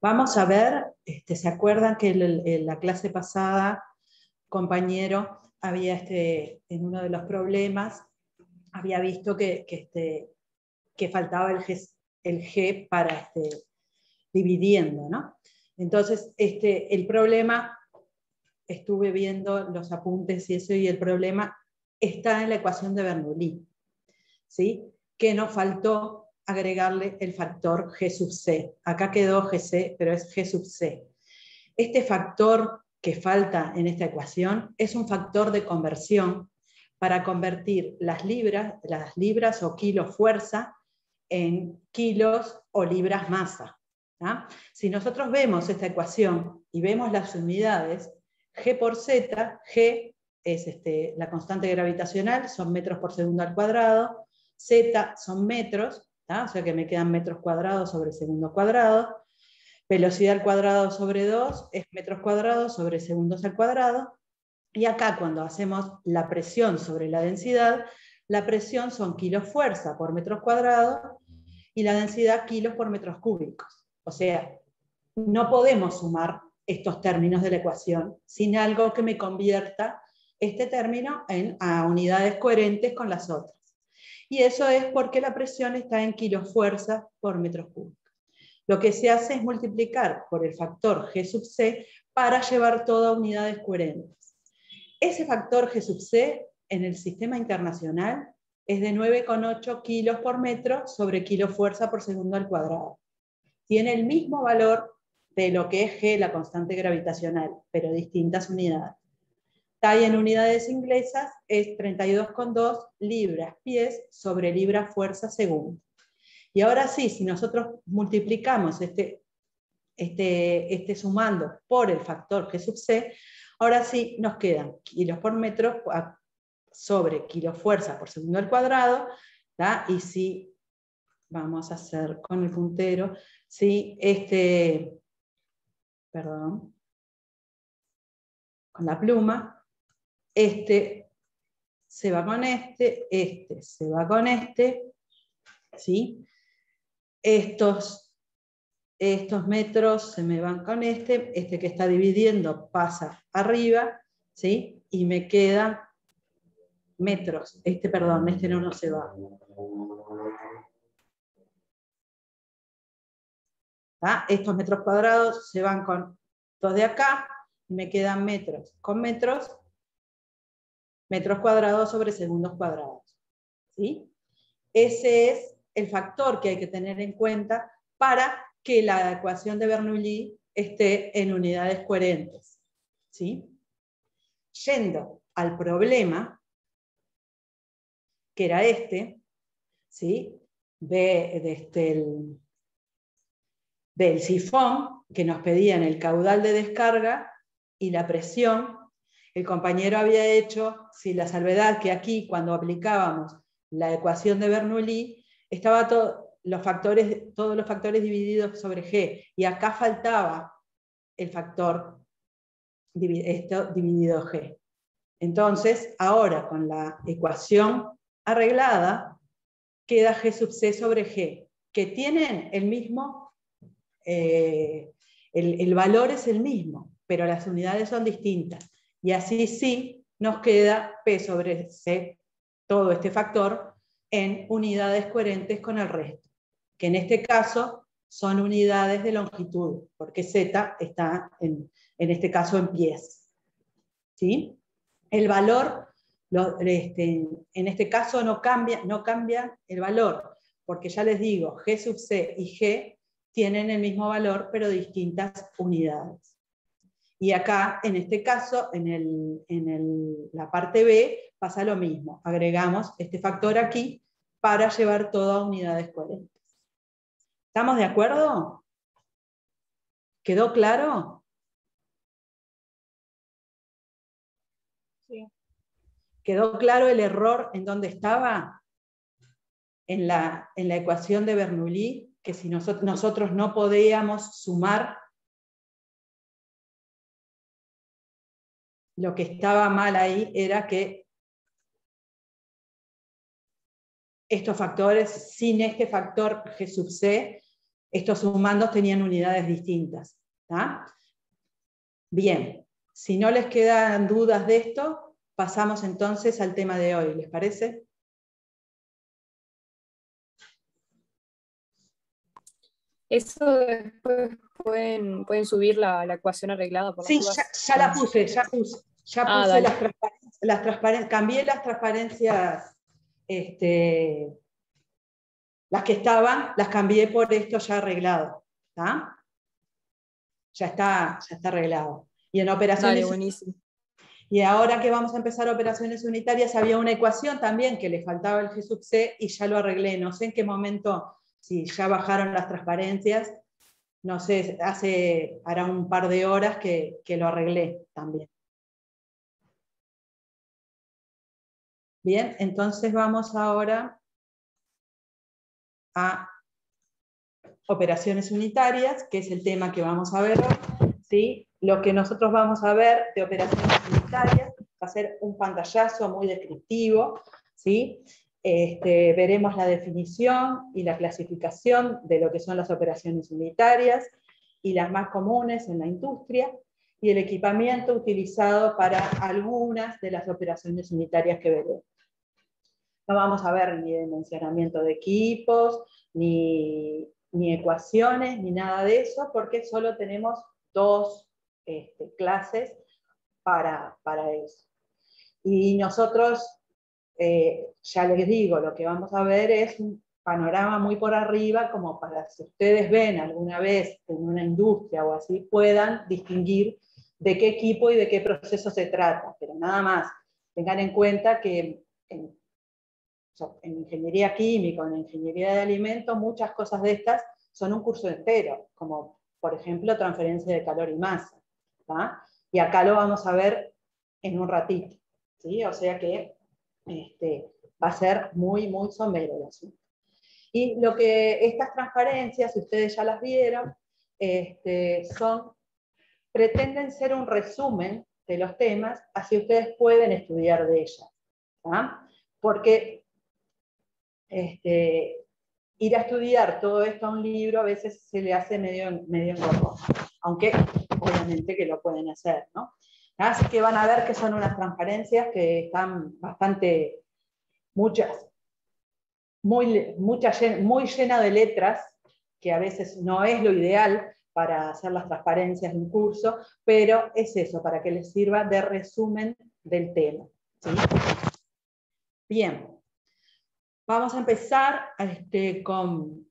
Vamos a ver, este, ¿se acuerdan que en la clase pasada, compañero, había este, en uno de los problemas, había visto que, este, que faltaba el G, el G para este, dividiendo, ¿no? Entonces, este, el problema, estuve viendo los apuntes y eso, y el problema está en la ecuación de Bernoulli, ¿sí? Que nos faltó agregarle el factor G sub C. Acá quedó GC, pero es G sub C. Este factor que falta en esta ecuación es un factor de conversión para convertir las libras, las libras o kilos fuerza en kilos o libras masa. Si nosotros vemos esta ecuación y vemos las unidades, G por Z, G es este, la constante gravitacional, son metros por segundo al cuadrado, Z son metros, o sea que me quedan metros cuadrados sobre segundo cuadrado, velocidad al cuadrado sobre 2 es metros cuadrados sobre segundos al cuadrado, y acá cuando hacemos la presión sobre la densidad, la presión son kilos fuerza por metros cuadrados y la densidad kilos por metros cúbicos. O sea, no podemos sumar estos términos de la ecuación sin algo que me convierta este término en, a unidades coherentes con las otras. Y eso es porque la presión está en kilos fuerza por metros cúbicos. Lo que se hace es multiplicar por el factor G sub C para llevar todo a unidades coherentes. Ese factor G sub C en el sistema internacional es de 9,8 kilos por metro sobre kilo fuerza por segundo al cuadrado. Tiene el mismo valor de lo que es G, la constante gravitacional, pero distintas unidades. Talla en unidades inglesas es 32,2 libras pies sobre libra fuerza segundo. Y ahora sí, si nosotros multiplicamos este, este, este sumando por el factor G sub C, ahora sí nos quedan kilos por metro sobre kilo fuerza por segundo al cuadrado, y si vamos a hacer con el puntero, si este, perdón, con la pluma, este se va con este, este se va con este, ¿sí? Estos, estos metros se me van con este, este que está dividiendo pasa arriba, ¿sí? Y me quedan metros, este perdón, este no, no se va. Estos metros cuadrados se van con dos de acá, me quedan metros. Con metros metros cuadrados sobre segundos cuadrados. ¿sí? Ese es el factor que hay que tener en cuenta para que la ecuación de Bernoulli esté en unidades coherentes. ¿sí? Yendo al problema, que era este, ¿sí? de, este, el, del sifón, que nos pedían el caudal de descarga y la presión el compañero había hecho, si la salvedad que aquí cuando aplicábamos la ecuación de Bernoulli, estaba todo, los factores, todos los factores divididos sobre G, y acá faltaba el factor esto, dividido G. Entonces, ahora con la ecuación arreglada, queda G sub C sobre G, que tienen el mismo, eh, el valor es el mismo, pero las unidades son distintas. Y así sí nos queda P sobre C, todo este factor, en unidades coherentes con el resto, que en este caso son unidades de longitud, porque Z está en, este caso en pies. ¿Sí? El valor, este, en este caso no cambia, no cambia el valor, porque ya les digo, G sub C y G tienen el mismo valor, pero distintas unidades. Y acá, en este caso, en, la parte B, pasa lo mismo. Agregamos este factor aquí para llevar todo a unidades coherentes. ¿Estamos de acuerdo? ¿Quedó claro? Sí. ¿Quedó claro el error en dónde estaba? En la, en la ecuación de Bernoulli, que si nosotros, nosotros no podíamos sumar lo que estaba mal ahí era que estos factores, sin este factor G sub C, estos sumandos tenían unidades distintas. Bien, si no les quedan dudas de esto, pasamos entonces al tema de hoy, ¿les parece? Eso después pueden, pueden subir la, ecuación arreglada. Por sí, ya, la puse, ya puse, ya ah, puse las, transparencias, cambié las transparencias, este, las que estaban, las cambié por esto ya arreglado. Ya está, ya está arreglado. Y en operaciones. buenísimo. Y ahora que vamos a empezar operaciones unitarias, había una ecuación también que le faltaba el G sub C y ya lo arreglé. No sé en qué momento si ya bajaron las transparencias, no sé, hace, hará un par de horas que, lo arreglé también. Bien, entonces vamos ahora a operaciones unitarias, que es el tema que vamos a ver. ¿sí? Lo que nosotros vamos a ver de operaciones unitarias va a ser un pantallazo muy descriptivo, ¿sí? Este, veremos la definición y la clasificación de lo que son las operaciones unitarias y las más comunes en la industria y el equipamiento utilizado para algunas de las operaciones unitarias que veremos. No vamos a ver ni dimensionamiento de equipos, ni, ecuaciones, ni nada de eso, porque solo tenemos dos este, clases para, para eso. Y nosotros eh, ya les digo, lo que vamos a ver es un panorama muy por arriba, como para si ustedes ven alguna vez en una industria o así, puedan distinguir de qué equipo y de qué proceso se trata. Pero nada más, tengan en cuenta que en, ingeniería química, en ingeniería de alimentos, muchas cosas de estas son un curso entero, como por ejemplo transferencia de calor y masa. Y acá lo vamos a ver en un ratito. ¿sí? O sea que este, va a ser muy, muy somero el asunto. Y lo que estas transparencias, si ustedes ya las vieron, este, son, pretenden ser un resumen de los temas, así ustedes pueden estudiar de ellas. Porque este, ir a estudiar todo esto a un libro a veces se le hace medio, medio aunque obviamente que lo pueden hacer. ¿no? Así que van a ver que son unas transparencias que están bastante, muchas, muy, muchas, muy llenas de letras, que a veces no es lo ideal para hacer las transparencias de un curso, pero es eso, para que les sirva de resumen del tema. Bien, vamos a empezar este, con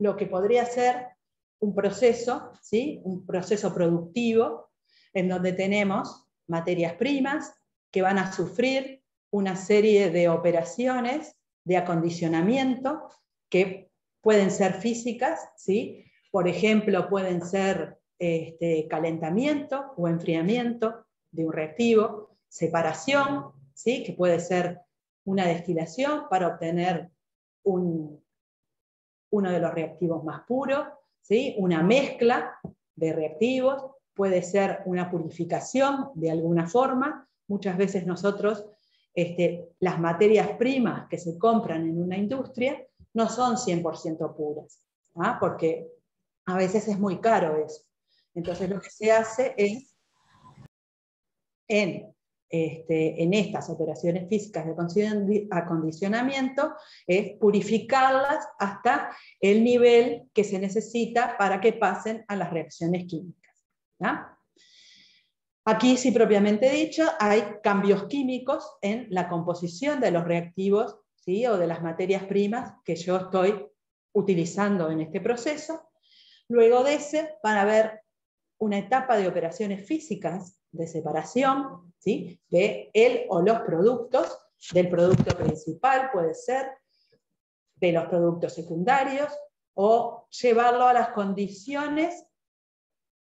lo que podría ser un proceso, ¿sí? un proceso productivo, en donde tenemos materias primas que van a sufrir una serie de operaciones de acondicionamiento que pueden ser físicas, ¿sí? por ejemplo, pueden ser este, calentamiento o enfriamiento de un reactivo, separación, ¿sí? que puede ser una destilación para obtener uno de los reactivos más puros, una mezcla de reactivos, puede ser una purificación de alguna forma. Muchas veces nosotros, este, las materias primas que se compran en una industria no son 100% puras, ¿ah? porque a veces es muy caro eso. Entonces lo que se hace es en este, en estas operaciones físicas de acondicionamiento es purificarlas hasta el nivel que se necesita para que pasen a las reacciones químicas. Aquí, sí propiamente dicho, hay cambios químicos en la composición de los reactivos o de las materias primas que yo estoy utilizando en este proceso. Luego de ese van a haber una etapa de operaciones físicas de separación ¿sí? de él o los productos, del producto principal puede ser, de los productos secundarios, o llevarlo a las condiciones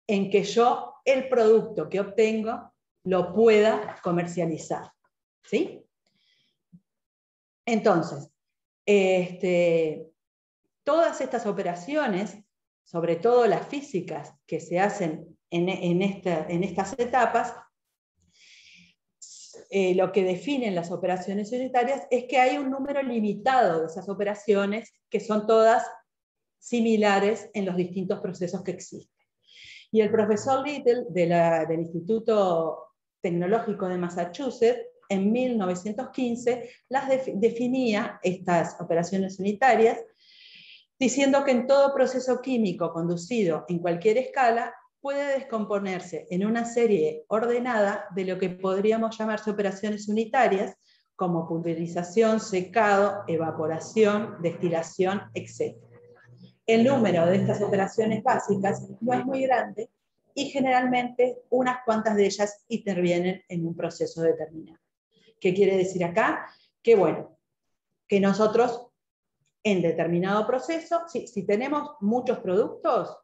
en que yo el producto que obtengo lo pueda comercializar. ¿sí? Entonces, este, todas estas operaciones, sobre todo las físicas que se hacen en, estas etapas eh, lo que definen las operaciones unitarias es que hay un número limitado de esas operaciones que son todas similares en los distintos procesos que existen. Y el profesor Little del Instituto Tecnológico de Massachusetts, en 1915, las definía, estas operaciones unitarias, diciendo que en todo proceso químico conducido en cualquier escala puede descomponerse en una serie ordenada de lo que podríamos llamarse operaciones unitarias, como pulverización, secado, evaporación, destilación, etc. El número de estas operaciones básicas no es muy grande y generalmente unas cuantas de ellas intervienen en un proceso determinado. ¿Qué quiere decir acá? Que bueno, que nosotros en determinado proceso, si, si tenemos muchos productos,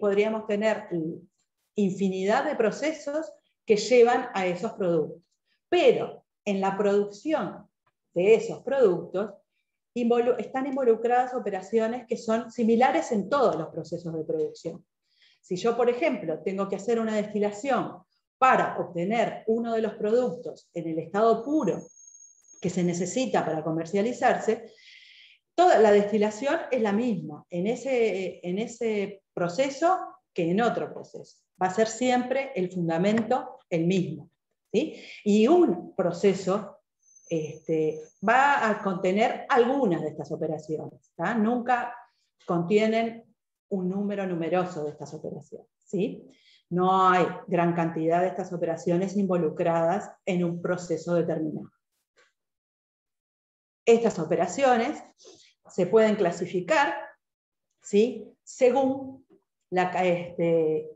podríamos tener infinidad de procesos que llevan a esos productos. Pero en la producción de esos productos están involucradas operaciones que son similares en todos los procesos de producción. Si yo, por ejemplo, tengo que hacer una destilación para obtener uno de los productos en el estado puro que se necesita para comercializarse, toda la destilación es la misma en ese, en ese proceso que en otro proceso. Va a ser siempre el fundamento el mismo. Y un proceso este, va a contener algunas de estas operaciones. Nunca contienen un número numeroso de estas operaciones. ¿sí? No hay gran cantidad de estas operaciones involucradas en un proceso determinado. Estas operaciones se pueden clasificar ¿sí? según este,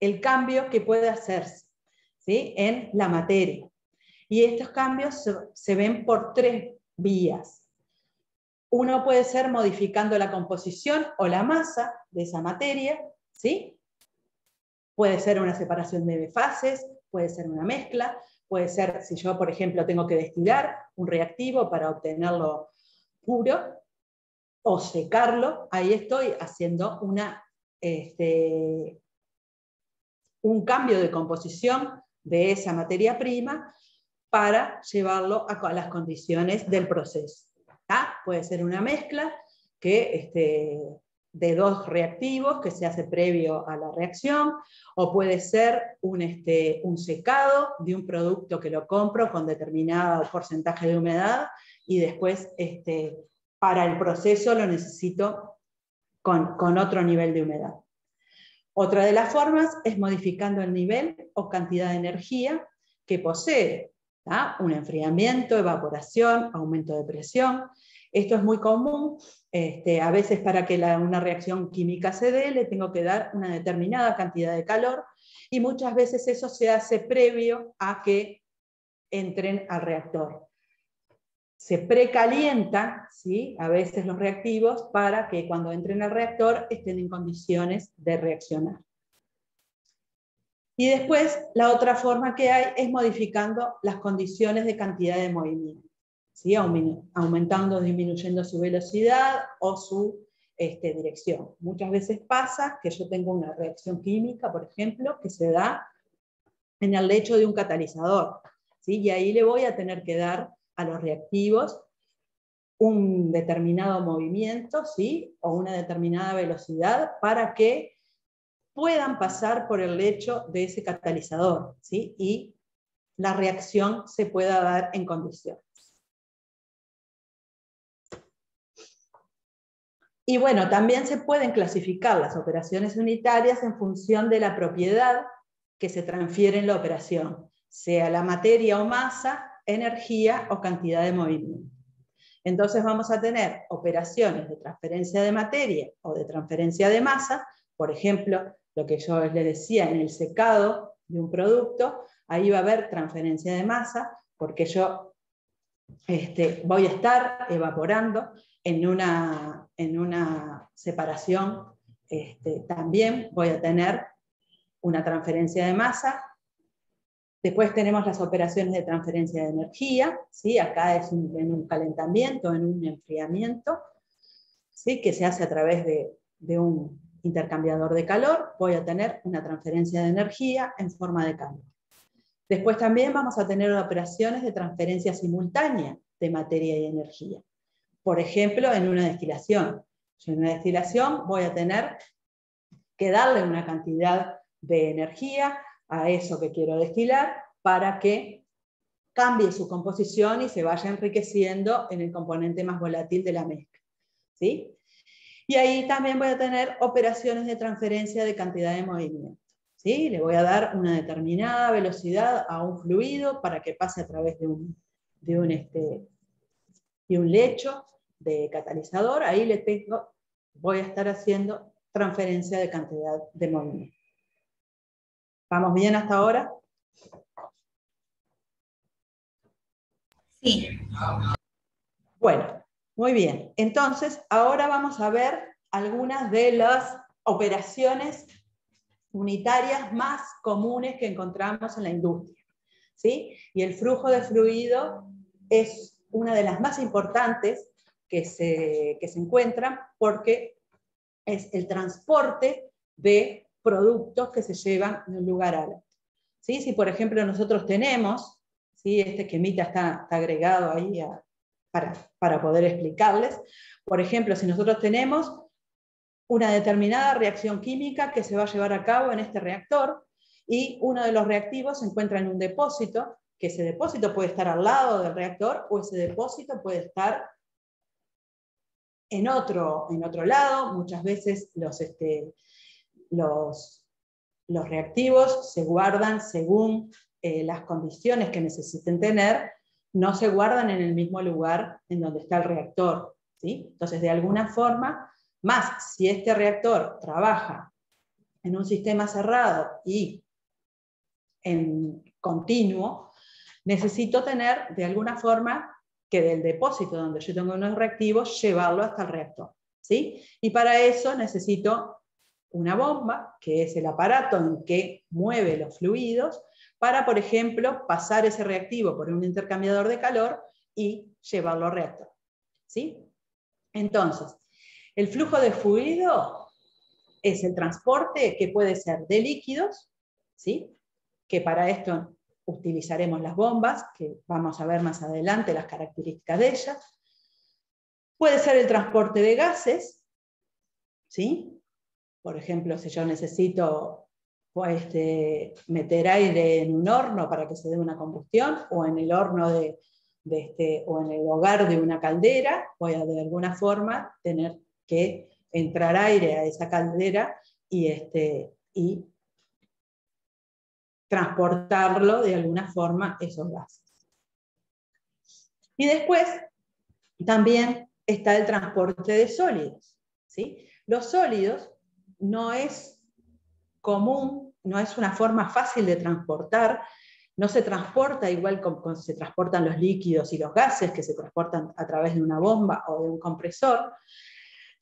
el cambio que puede hacerse ¿sí? en la materia. Y estos cambios se, ven por tres vías. Uno puede ser modificando la composición o la masa de esa materia, ¿sí? Puede ser una separación de fases, puede ser una mezcla, puede ser, si yo, por ejemplo, tengo que destilar un reactivo para obtenerlo puro o secarlo, ahí estoy haciendo una, este, un cambio de composición de esa materia prima para llevarlo a, las condiciones del proceso. Puede ser una mezcla que, este, de dos reactivos que se hace previo a la reacción, o puede ser un, este, un secado de un producto que lo compro con determinado porcentaje de humedad y después este, para el proceso lo necesito con, con otro nivel de humedad. Otra de las formas es modificando el nivel o cantidad de energía que posee un enfriamiento, evaporación, aumento de presión. Esto es muy común. Este, a veces para que una reacción química se dé, le tengo que dar una determinada cantidad de calor y muchas veces eso se hace previo a que entren al reactor. Se precalientan ¿sí? a veces los reactivos para que cuando entren al reactor estén en condiciones de reaccionar. Y después, la otra forma que hay es modificando las condiciones de cantidad de movimiento, ¿sí? aumentando o disminuyendo su velocidad o su este, dirección. Muchas veces pasa que yo tengo una reacción química, por ejemplo, que se da en el lecho de un catalizador. ¿sí? Y ahí le voy a tener que dar a los reactivos un determinado movimiento ¿sí? o una determinada velocidad para que puedan pasar por el lecho de ese catalizador ¿sí? y la reacción se pueda dar en condiciones. Y bueno, también se pueden clasificar las operaciones unitarias en función de la propiedad que se transfiere en la operación, sea la materia o masa, energía o cantidad de movimiento. Entonces vamos a tener operaciones de transferencia de materia o de transferencia de masa, por ejemplo, lo que yo les decía en el secado de un producto, ahí va a haber transferencia de masa, porque yo este, voy a estar evaporando en una, en una separación, este, también voy a tener una transferencia de masa. Después tenemos las operaciones de transferencia de energía, ¿sí? acá es en un calentamiento, en un enfriamiento, ¿sí? que se hace a través de, de un intercambiador de calor, voy a tener una transferencia de energía en forma de calor. Después también vamos a tener operaciones de transferencia simultánea de materia y energía. Por ejemplo, en una destilación. en una destilación voy a tener que darle una cantidad de energía a eso que quiero destilar para que cambie su composición y se vaya enriqueciendo en el componente más volátil de la mezcla. ¿sí? Y ahí también voy a tener operaciones de transferencia de cantidad de movimiento. ¿sí? Le voy a dar una determinada velocidad a un fluido para que pase a través de un, de un, este, de un lecho de catalizador. Ahí le tengo, voy a estar haciendo transferencia de cantidad de movimiento. ¿Vamos bien hasta ahora? Sí. Bueno, muy bien. Entonces, ahora vamos a ver algunas de las operaciones unitarias más comunes que encontramos en la industria. ¿sí? Y el flujo de fluido es una de las más importantes que se, se encuentran porque es el transporte de productos que se llevan de un lugar a otro. ¿Sí? Si, por ejemplo, nosotros tenemos, ¿sí? este esquemita está, está agregado ahí para, para poder explicarles, por ejemplo, si nosotros tenemos una determinada reacción química que se va a llevar a cabo en este reactor y uno de los reactivos se encuentra en un depósito, que ese depósito puede estar al lado del reactor o ese depósito puede estar en otro, en otro lado. Muchas veces los, este, los, los reactivos se guardan según eh, las condiciones que necesiten tener, no se guardan en el mismo lugar en donde está el reactor. ¿sí? Entonces, de alguna forma, más si este reactor trabaja en un sistema cerrado y en continuo, necesito tener de alguna forma que del depósito donde yo tengo unos reactivos, llevarlo hasta el reactor. ¿sí? Y para eso necesito una bomba, que es el aparato en que mueve los fluidos, para, por ejemplo, pasar ese reactivo por un intercambiador de calor y llevarlo al reactor. ¿sí? Entonces, el flujo de fluido es el transporte que puede ser de líquidos, ¿sí? que para esto utilizaremos las bombas, que vamos a ver más adelante las características de ellas. Puede ser el transporte de gases, ¿sí? por ejemplo, si yo necesito pues, meter aire en un horno para que se dé una combustión, o en el horno de, este, o en el hogar de una caldera, voy a de alguna forma tener que entrar aire a esa caldera y, este, y transportarlo de alguna forma esos gases. Y después también está el transporte de sólidos. ¿sí? Los sólidos no es común, no es una forma fácil de transportar, no se transporta igual como se transportan los líquidos y los gases que se transportan a través de una bomba o de un compresor,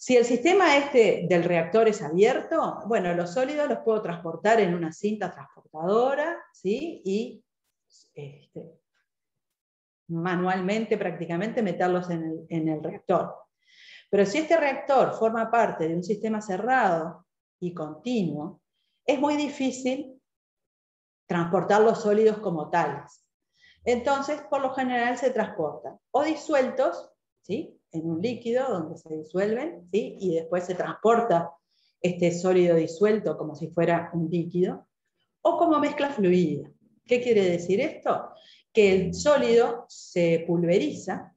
si el sistema este del reactor es abierto, bueno, los sólidos los puedo transportar en una cinta transportadora, ¿sí? Y este, manualmente prácticamente meterlos en el, en el reactor. Pero si este reactor forma parte de un sistema cerrado y continuo, es muy difícil transportar los sólidos como tales. Entonces, por lo general se transportan o disueltos, ¿sí? en un líquido donde se disuelven ¿sí? y después se transporta este sólido disuelto como si fuera un líquido, o como mezcla fluida. ¿Qué quiere decir esto? Que el sólido se pulveriza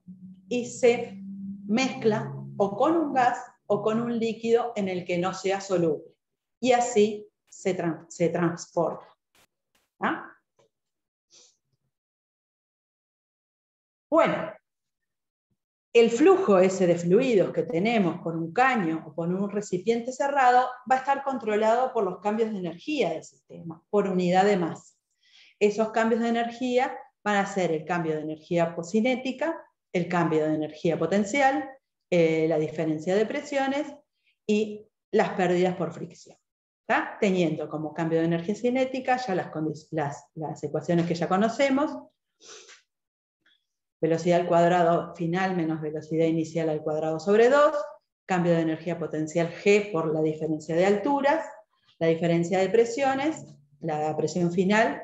y se mezcla o con un gas o con un líquido en el que no sea soluble. Y así se, se transporta. ¿Ah? Bueno, el flujo ese de fluidos que tenemos con un caño o con un recipiente cerrado va a estar controlado por los cambios de energía del sistema, por unidad de masa. Esos cambios de energía van a ser el cambio de energía cinética, el cambio de energía potencial, eh, la diferencia de presiones y las pérdidas por fricción. Teniendo como cambio de energía cinética ya las, ecuaciones que ya conocemos, velocidad al cuadrado final menos velocidad inicial al cuadrado sobre 2, cambio de energía potencial G por la diferencia de alturas, la diferencia de presiones, la presión final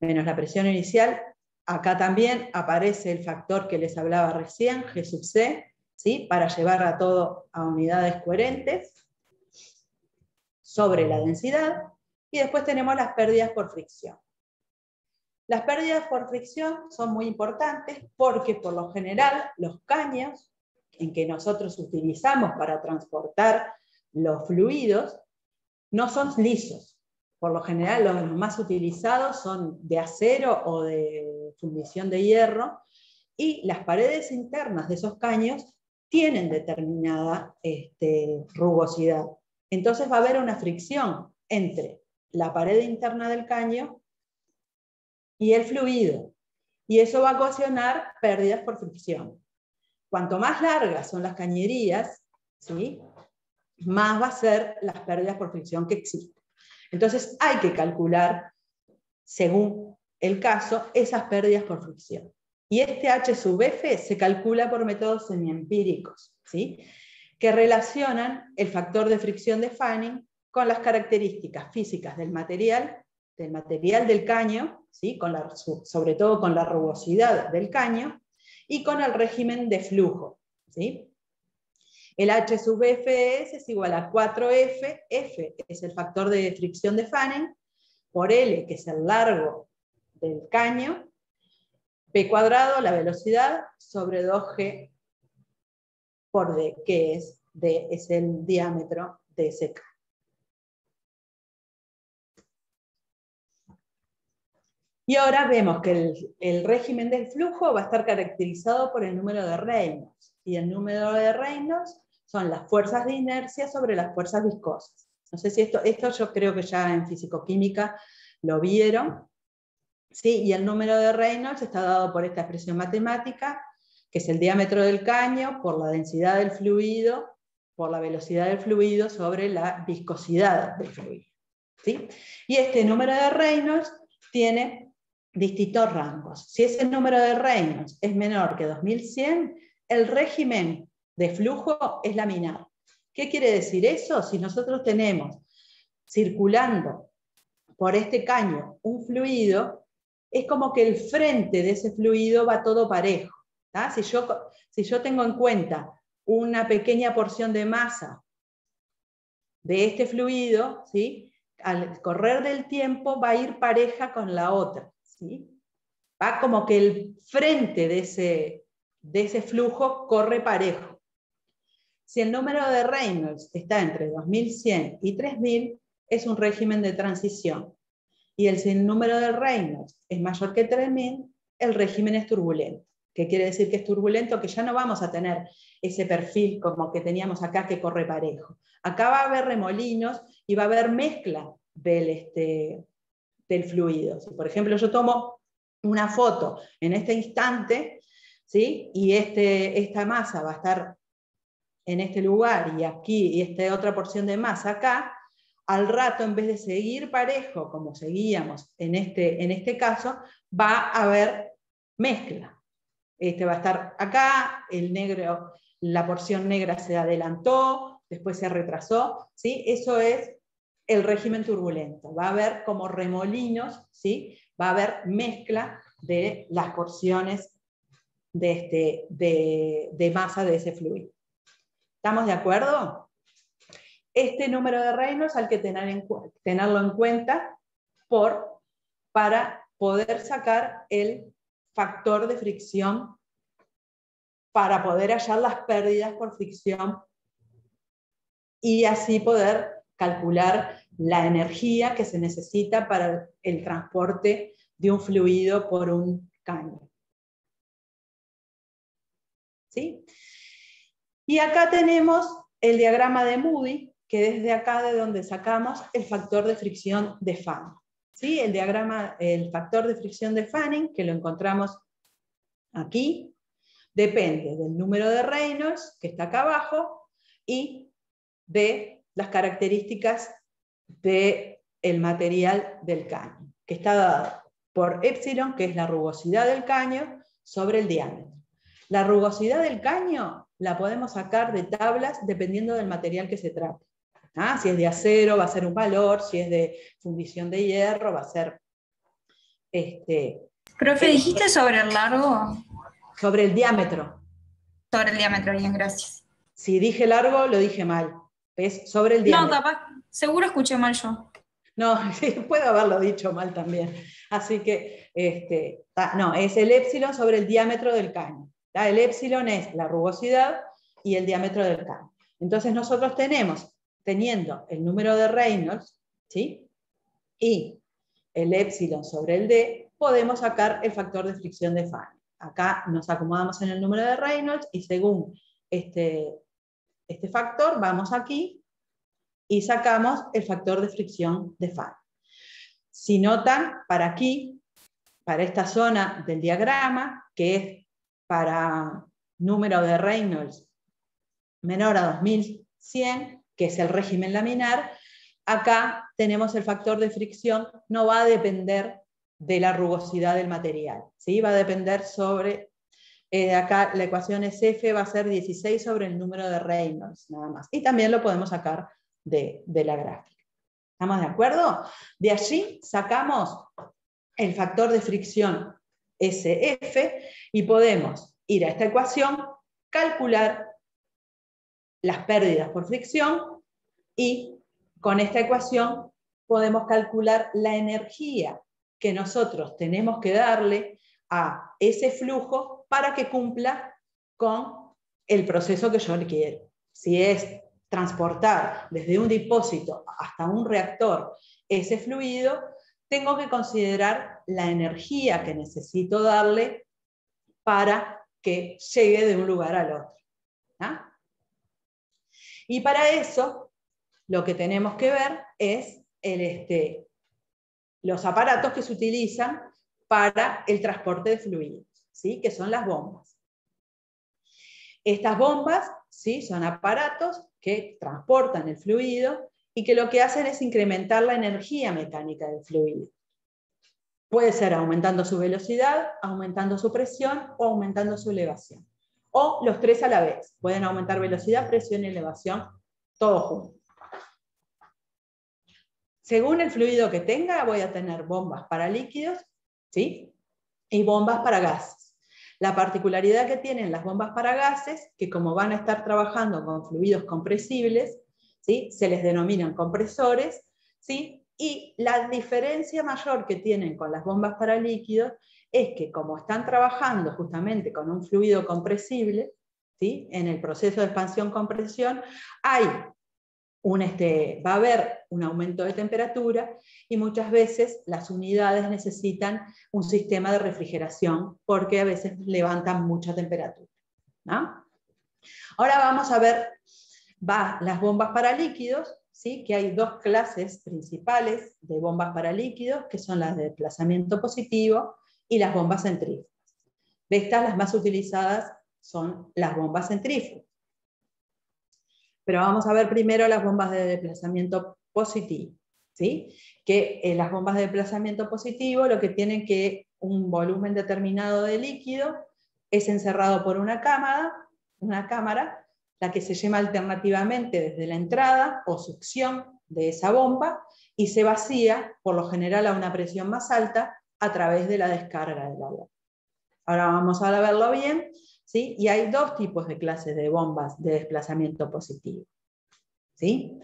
menos la presión inicial. Acá también aparece el factor que les hablaba recién, G sub C, ¿sí? para llevar a todo a unidades coherentes sobre la densidad. Y después tenemos las pérdidas por fricción. Las pérdidas por fricción son muy importantes porque por lo general los caños en que nosotros utilizamos para transportar los fluidos no son lisos. Por lo general los más utilizados son de acero o de fundición de hierro y las paredes internas de esos caños tienen determinada este, rugosidad. Entonces va a haber una fricción entre la pared interna del caño y el fluido. Y eso va a ocasionar pérdidas por fricción. Cuanto más largas son las cañerías, ¿sí? más va a ser las pérdidas por fricción que existen. Entonces hay que calcular, según el caso, esas pérdidas por fricción. Y este H sub F se calcula por métodos semiempíricos, ¿sí? Que relacionan el factor de fricción de Fanning con las características físicas del material, del material del caño, ¿sí? con la, sobre todo con la rugosidad del caño, y con el régimen de flujo. ¿sí? El H sub Fs es igual a 4F, F es el factor de fricción de Fanning, por L, que es el largo del caño, P cuadrado, la velocidad, sobre 2G por D, que es es el diámetro de ese caño. Y ahora vemos que el, régimen del flujo va a estar caracterizado por el número de Reynolds. Y el número de Reynolds son las fuerzas de inercia sobre las fuerzas viscosas. No sé si esto, esto yo creo que ya en fisicoquímica lo vieron. ¿sí? Y el número de Reynolds está dado por esta expresión matemática, que es el diámetro del caño por la densidad del fluido, por la velocidad del fluido sobre la viscosidad del fluido. ¿sí? Y este número de Reynolds tiene distintos rangos. Si ese número de Reynolds es menor que 2100, el régimen de flujo es laminar. ¿Qué quiere decir eso? Si nosotros tenemos circulando por este caño un fluido, es como que el frente de ese fluido va todo parejo. Si, yo, si yo tengo en cuenta una pequeña porción de masa de este fluido, ¿sí? al correr del tiempo va a ir pareja con la otra. Va como que el frente de ese, de ese flujo corre parejo. Si el número de Reynolds está entre 2100 y 3000, es un régimen de transición. Y el número de Reynolds es mayor que 3000, el régimen es turbulento. ¿Qué quiere decir que es turbulento? Que ya no vamos a tener ese perfil como que teníamos acá que corre parejo. Acá va a haber remolinos y va a haber mezcla del, este, del fluido. por ejemplo, yo tomo una foto en este instante, ¿sí? y este, esta masa va a estar en este lugar y aquí, y esta otra porción de masa acá, al rato, en vez de seguir parejo, como seguíamos en este, en este caso, va a haber mezcla. Este va a estar acá, el negro, la porción negra se adelantó, después se retrasó, ¿sí? Eso es el régimen turbulento. Va a haber como remolinos, ¿sí? va a haber mezcla de las porciones de, este, de, masa de ese fluido. ¿Estamos de acuerdo? Este número de Reynolds hay que tener tenerlo en cuenta por, para poder sacar el factor de fricción para poder hallar las pérdidas por fricción y así poder calcular la energía que se necesita para el transporte de un fluido por un caño. ¿Sí? Y acá tenemos el diagrama de Moody, que desde acá de donde sacamos el factor de fricción de Fanning. ¿Sí? El diagrama, el factor de fricción de Fanning, que lo encontramos aquí, depende del número de Reynolds, que está acá abajo, y de las características del el material del caño, que está dado por epsilon, que es la rugosidad del caño, sobre el diámetro. La rugosidad del caño la podemos sacar de tablas dependiendo del material que se trate. ¿Ah? Si es de acero va a ser un valor, si es de fundición de hierro va a ser Este, Profe, ¿dijiste sobre el largo? Sobre el diámetro. Sobre el diámetro, bien, gracias. Si dije largo, lo dije mal. ¿Ves? Sobre el diámetro. No, capaz, seguro escuché mal yo. No, puedo haberlo dicho mal también. Así que, este, no, es el épsilon sobre el diámetro del caño. El épsilon es la rugosidad y el diámetro del caño. Entonces nosotros tenemos, teniendo el número de Reynolds, ¿sí? Y el épsilon sobre el D, podemos sacar el factor de fricción de Fanny. Acá nos acomodamos en el número de Reynolds y según este, este factor, vamos aquí y sacamos el factor de fricción de Fanny. Si notan, para aquí, para esta zona del diagrama, que es para número de Reynolds menor a 2100, que es el régimen laminar, acá tenemos el factor de fricción, no va a depender de la rugosidad del material, ¿sí? va a depender sobre, eh, acá la ecuación es F, va a ser 16 sobre el número de Reynolds, nada más. Y también lo podemos sacar de, de la gráfica. ¿Estamos de acuerdo? De allí sacamos el factor de fricción SF y podemos ir a esta ecuación, calcular las pérdidas por fricción y con esta ecuación podemos calcular la energía que nosotros tenemos que darle a ese flujo para que cumpla con el proceso que yo quiero. Si es transportar desde un depósito hasta un reactor ese fluido, tengo que considerar la energía que necesito darle para que llegue de un lugar al otro. Y para eso, lo que tenemos que ver es el, este, los aparatos que se utilizan para el transporte de fluidos, ¿sí? que son las bombas. Estas bombas ¿sí? son aparatos que transportan el fluido y que lo que hacen es incrementar la energía mecánica del fluido. Puede ser aumentando su velocidad, aumentando su presión o aumentando su elevación. O los tres a la vez. Pueden aumentar velocidad, presión y elevación, todos juntos. Según el fluido que tenga, voy a tener bombas para líquidos ¿sí? y bombas para gases. La particularidad que tienen las bombas para gases, que como van a estar trabajando con fluidos compresibles, ¿sí? se les denominan compresores, ¿sí? y la diferencia mayor que tienen con las bombas para líquidos es que como están trabajando justamente con un fluido compresible, ¿sí? en el proceso de expansión-compresión, hay este, va a haber un aumento de temperatura y muchas veces las unidades necesitan un sistema de refrigeración porque a veces levantan mucha temperatura. Ahora vamos a ver las bombas para líquidos, ¿sí? que hay dos clases principales de bombas para líquidos, que son las de desplazamiento positivo y las bombas centrífugas. De estas, las más utilizadas son las bombas centrífugas. Pero vamos a ver primero las bombas de desplazamiento positivo. ¿sí? Que eh, las bombas de desplazamiento positivo lo que tienen que un volumen determinado de líquido es encerrado por una cámara, una cámara, la que se llama alternativamente desde la entrada o succión de esa bomba y se vacía, por lo general a una presión más alta, a través de la descarga del agua. Ahora vamos a verlo bien. ¿sí? Y hay dos tipos de clases de bombas de desplazamiento positivo. ¿sí?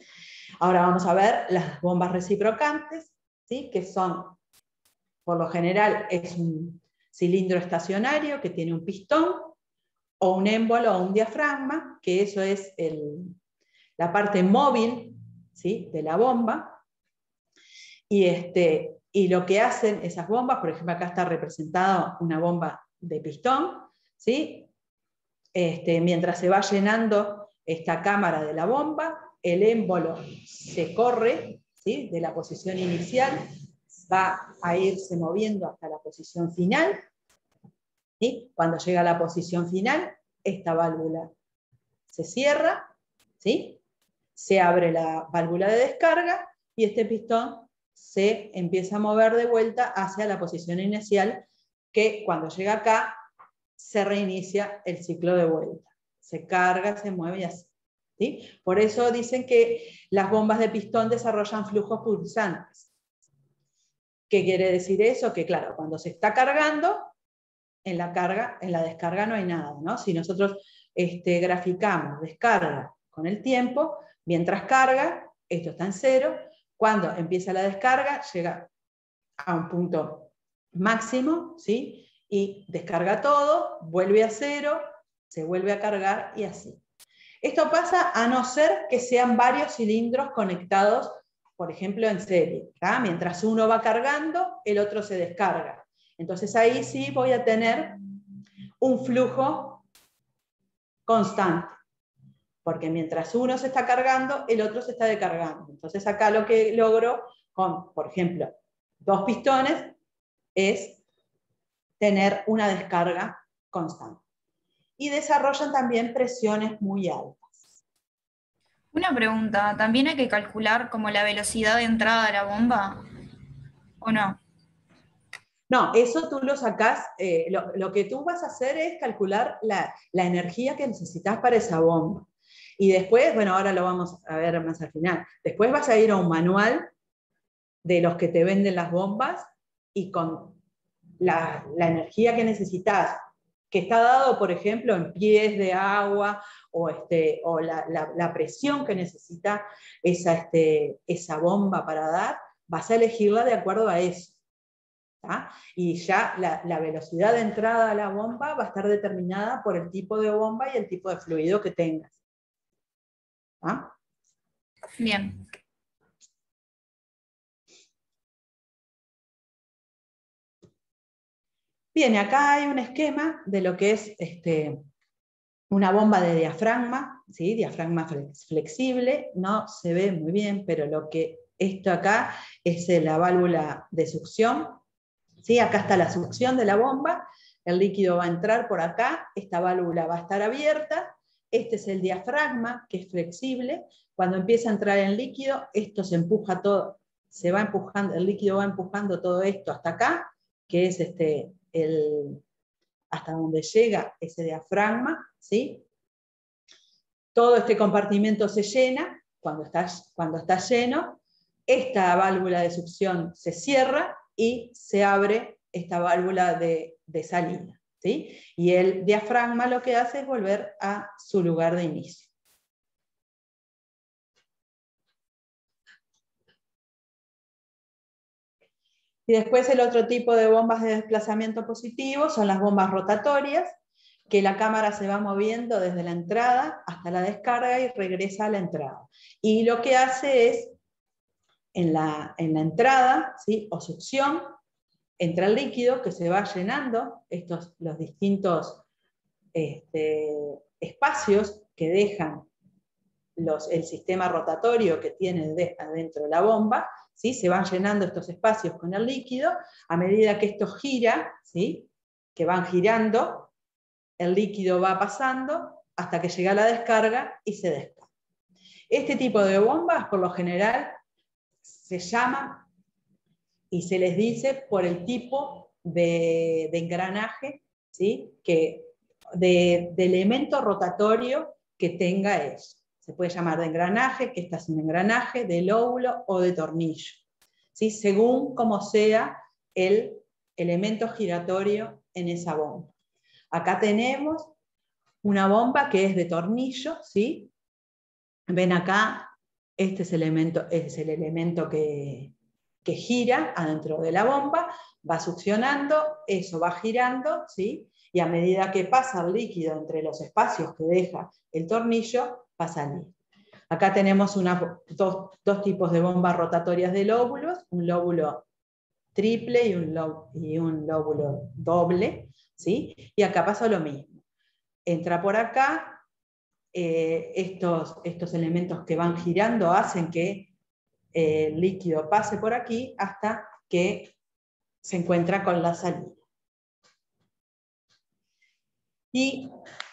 Ahora vamos a ver las bombas reciprocantes, ¿sí? que son, por lo general, es un cilindro estacionario que tiene un pistón o un émbolo o un diafragma, que eso es la parte móvil ¿sí? de la bomba. Y, este, y lo que hacen esas bombas, por ejemplo, acá está representada una bomba de pistón, ¿sí? Este, mientras se va llenando esta cámara de la bomba, el émbolo se corre ¿sí? de la posición inicial, va a irse moviendo hasta la posición final. ¿sí? Cuando llega a la posición final, esta válvula se cierra, ¿sí? se abre la válvula de descarga y este pistón se empieza a mover de vuelta hacia la posición inicial que cuando llega acá se reinicia el ciclo de vuelta. Se carga, se mueve y así. ¿sí? Por eso dicen que las bombas de pistón desarrollan flujos pulsantes. ¿Qué quiere decir eso? Que claro, cuando se está cargando, en la carga, en la descarga no hay nada, ¿no? Si nosotros este, graficamos descarga con el tiempo, mientras carga, esto está en cero, cuando empieza la descarga, llega a un punto máximo, ¿sí? Y descarga todo, vuelve a cero, se vuelve a cargar y así. Esto pasa a no ser que sean varios cilindros conectados, por ejemplo, en serie. Mientras uno va cargando, el otro se descarga. Entonces ahí sí voy a tener un flujo constante, porque mientras uno se está cargando, el otro se está descargando. Entonces acá lo que logro con, por ejemplo, dos pistones es tener una descarga constante. Y desarrollan también presiones muy altas. Una pregunta, ¿también hay que calcular como la velocidad de entrada de la bomba? ¿O no? No, eso tú lo sacás, eh, lo, que tú vas a hacer es calcular la, la, energía que necesitas para esa bomba. Y después, bueno, ahora lo vamos a ver más al final, después vas a ir a un manual de los que te venden las bombas y con la, la energía que necesitas, que está dado, por ejemplo, en pies de agua o, este, o la, la, presión que necesita esa, este, esa bomba para dar, vas a elegirla de acuerdo a eso. Y ya la, velocidad de entrada a la bomba va a estar determinada por el tipo de bomba y el tipo de fluido que tengas. Bien. Bien, acá hay un esquema de lo que es este, una bomba de diafragma, ¿sí? diafragma flexible, no se ve muy bien, pero lo que esto acá es la válvula de succión, ¿sí? Acá está la succión de la bomba, el líquido va a entrar por acá, esta válvula va a estar abierta, este es el diafragma, que es flexible, cuando empieza a entrar el líquido, esto se empuja todo, se va empujando, el líquido va empujando todo esto hasta acá, que es este, el, hasta donde llega ese diafragma, ¿sí? Todo este compartimento se llena, cuando está, cuando está lleno, esta válvula de succión se cierra y se abre esta válvula de, salida. ¿Sí? Y el diafragma lo que hace es volver a su lugar de inicio. Y después el otro tipo de bombas de desplazamiento positivo son las bombas rotatorias, que la cámara se va moviendo desde la entrada hasta la descarga y regresa a la entrada. Y lo que hace es, en la, en la entrada, ¿sí? o succión, entra el líquido que se va llenando, estos, los distintos este, espacios que dejan los, el sistema rotatorio que tiene adentro de la bomba, ¿sí? se van llenando estos espacios con el líquido, a medida que esto gira, ¿sí? que van girando, el líquido va pasando hasta que llega la descarga y se descarga. Este tipo de bombas, por lo general, se llaman y se les dice por el tipo de, engranaje, ¿sí? que, de, elemento rotatorio que tenga eso. Se puede llamar de engranaje, que esta es un engranaje, de lóbulo o de tornillo, ¿sí? según como sea el elemento giratorio en esa bomba. Acá tenemos una bomba que es de tornillo, ¿sí? Ven acá, este es el elemento, es el elemento que, que gira adentro de la bomba, va succionando, eso va girando, ¿sí? y a medida que pasa el líquido entre los espacios que deja el tornillo, va a salir. Acá tenemos dos, tipos de bombas rotatorias de lóbulos, un lóbulo triple y un, lóbulo, doble, ¿sí? y acá pasa lo mismo. Entra por acá, eh, estos, estos elementos que van girando hacen que el líquido pase por aquí hasta que se encuentra con la salida. Y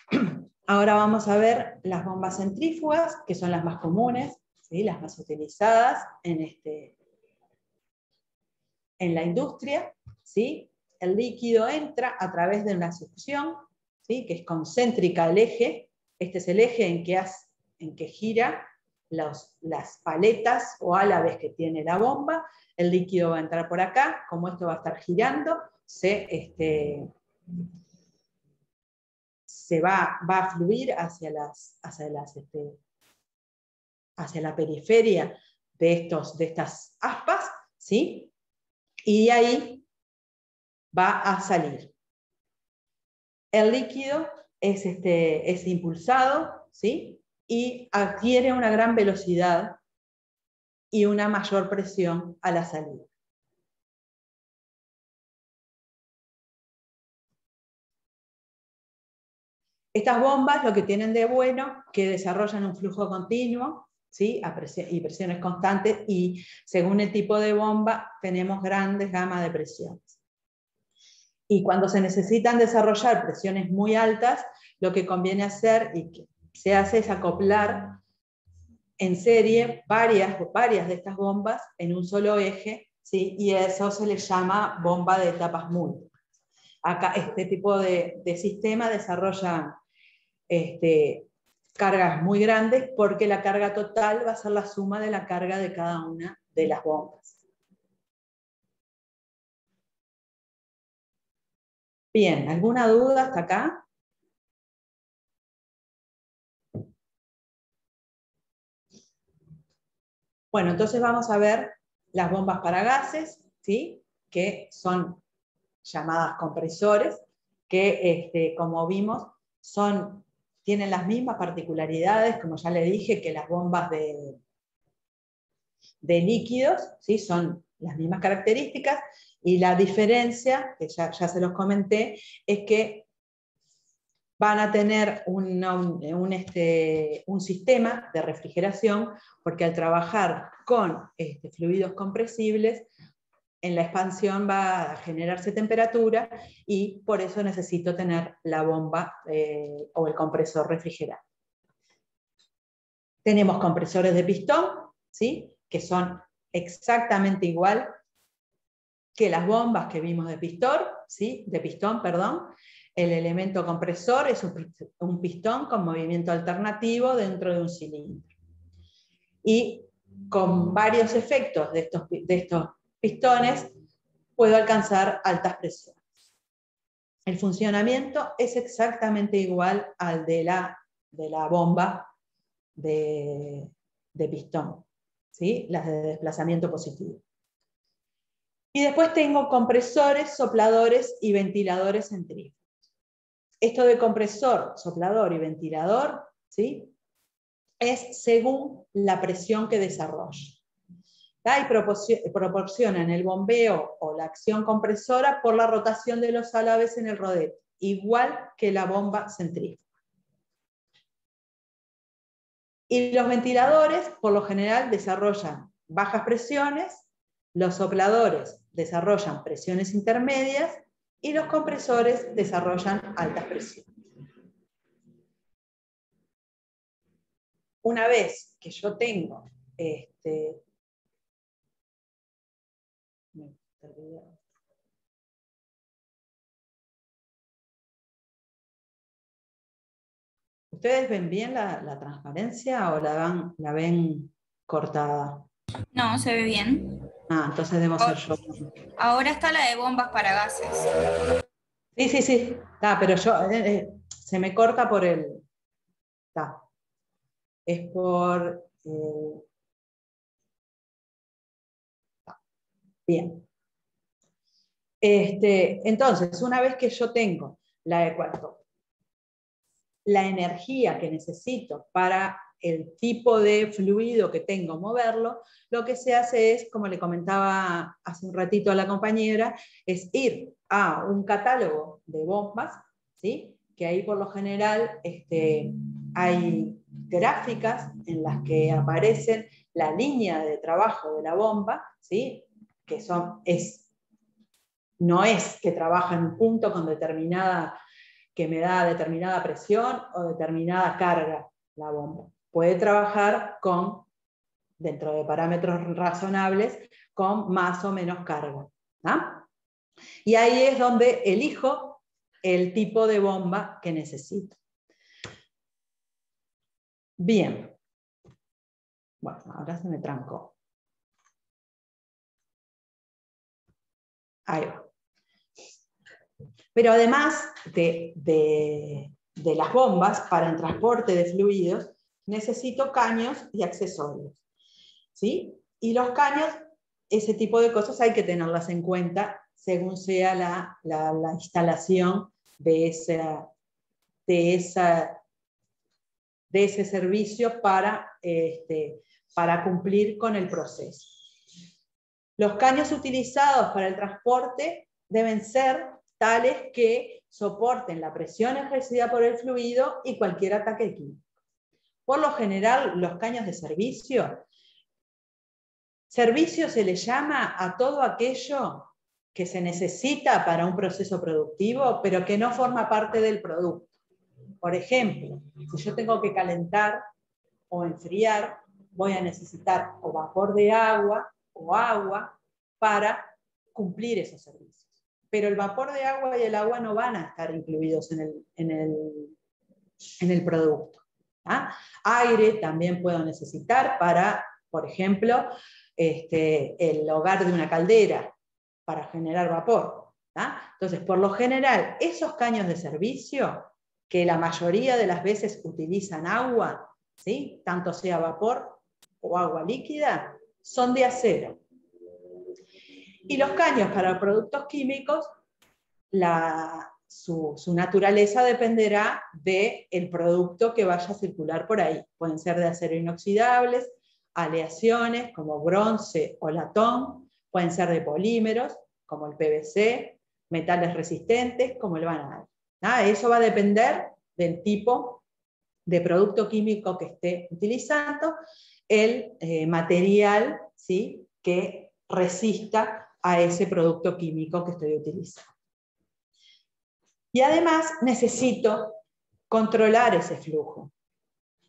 ahora vamos a ver las bombas centrífugas, que son las más comunes, ¿sí? las más utilizadas en, este, en la industria. ¿sí? El líquido entra a través de una succión, ¿sí? que es concéntrica el eje. Este es el eje en que, en que gira las paletas o álabes que tiene la bomba, el líquido va a entrar por acá, como esto va a estar girando, se, este, se va, va, a fluir hacia, las, hacia, las, este, hacia la periferia de, estos, de estas aspas, ¿sí? y ahí va a salir. El líquido es, este, es impulsado ¿sí? Y adquiere una gran velocidad y una mayor presión a la salida. Estas bombas lo que tienen de bueno que desarrollan un flujo continuo ¿sí? y presiones constantes y según el tipo de bomba tenemos grandes gamas de presiones. Y cuando se necesitan desarrollar presiones muy altas, lo que conviene hacer y que se hace es acoplar en serie varias, varias de estas bombas en un solo eje, ¿sí? y eso se le llama bomba de etapas múltiples. Acá este tipo de, de sistema desarrolla este, cargas muy grandes porque la carga total va a ser la suma de la carga de cada una de las bombas. Bien, ¿alguna duda hasta acá? Bueno, entonces vamos a ver las bombas para gases, ¿sí? que son llamadas compresores, que este, como vimos son, tienen las mismas particularidades, como ya le dije, que las bombas de, de líquidos, ¿sí? son las mismas características, y la diferencia, que ya, se los comenté, es que van a tener un, este, un, sistema de refrigeración, porque al trabajar con este, fluidos compresibles, en la expansión va a generarse temperatura y por eso necesito tener la bomba eh, o el compresor refrigerado. Tenemos compresores de pistón, ¿sí? que son exactamente igual que las bombas que vimos de pistón, ¿sí? de pistón, perdón, el elemento compresor es un pistón con movimiento alternativo dentro de un cilindro. Y con varios efectos de estos, de estos pistones puedo alcanzar altas presiones. El funcionamiento es exactamente igual al de la, de la bomba de, de pistón, ¿sí? las de desplazamiento positivo. Y después tengo compresores, sopladores y ventiladores centrífugos. Esto de compresor, soplador y ventilador, ¿sí? Es según la presión que desarrolla. Y proporcionan el bombeo o la acción compresora por la rotación de los álabes en el rodete, igual que la bomba centrífuga. Y los ventiladores, por lo general, desarrollan bajas presiones, los sopladores desarrollan presiones intermedias y los compresores desarrollan altas presiones. Una vez que yo tengo este, ¿Ustedes ven bien la, transparencia o la, la ven cortada? No, se ve bien. Ah, entonces debo ser yo. Ahora está la de bombas para gases. Sí, sí, sí. pero yo eh, eh, se me corta por el. Está. Es por. Eh, bien. Este, entonces, una vez que yo tengo la de la energía que necesito para el tipo de fluido que tengo moverlo, lo que se hace es, como le comentaba hace un ratito a la compañera, es ir a un catálogo de bombas, ¿sí? que ahí por lo general este, hay gráficas en las que aparecen la línea de trabajo de la bomba, ¿sí? que son, es, no es que trabaja en un punto con determinada, que me da determinada presión o determinada carga la bomba puede trabajar con, dentro de parámetros razonables, con más o menos carga. Y ahí es donde elijo el tipo de bomba que necesito. Bien. Bueno, ahora se me trancó. Ahí va. Pero además de, de las bombas para el transporte de fluidos, necesito caños y accesorios. ¿sí? Y los caños, ese tipo de cosas hay que tenerlas en cuenta según sea la, instalación de, esa, de, esa, de ese servicio para, este, para cumplir con el proceso. Los caños utilizados para el transporte deben ser tales que soporten la presión ejercida por el fluido y cualquier ataque químico. Por lo general, los caños de servicio, servicio se le llama a todo aquello que se necesita para un proceso productivo, pero que no forma parte del producto. Por ejemplo, si yo tengo que calentar o enfriar, voy a necesitar o vapor de agua o agua para cumplir esos servicios pero el vapor de agua y el agua no van a estar incluidos en el, en el, producto. ¿Ah? Aire también puedo necesitar para, por ejemplo, este, el hogar de una caldera, para generar vapor. ¿ah? Entonces, por lo general, esos caños de servicio, que la mayoría de las veces utilizan agua, ¿sí? tanto sea vapor o agua líquida, son de y los caños para productos químicos, su, naturaleza dependerá del producto que vaya a circular por ahí. Pueden ser de acero inoxidables, aleaciones como bronce o latón, pueden ser de polímeros como el PVC, metales resistentes como el banal. Eso va a depender del tipo de producto químico que esté utilizando, el eh, material ¿sí? que resista a ese producto químico que estoy utilizando. Y además necesito controlar ese flujo.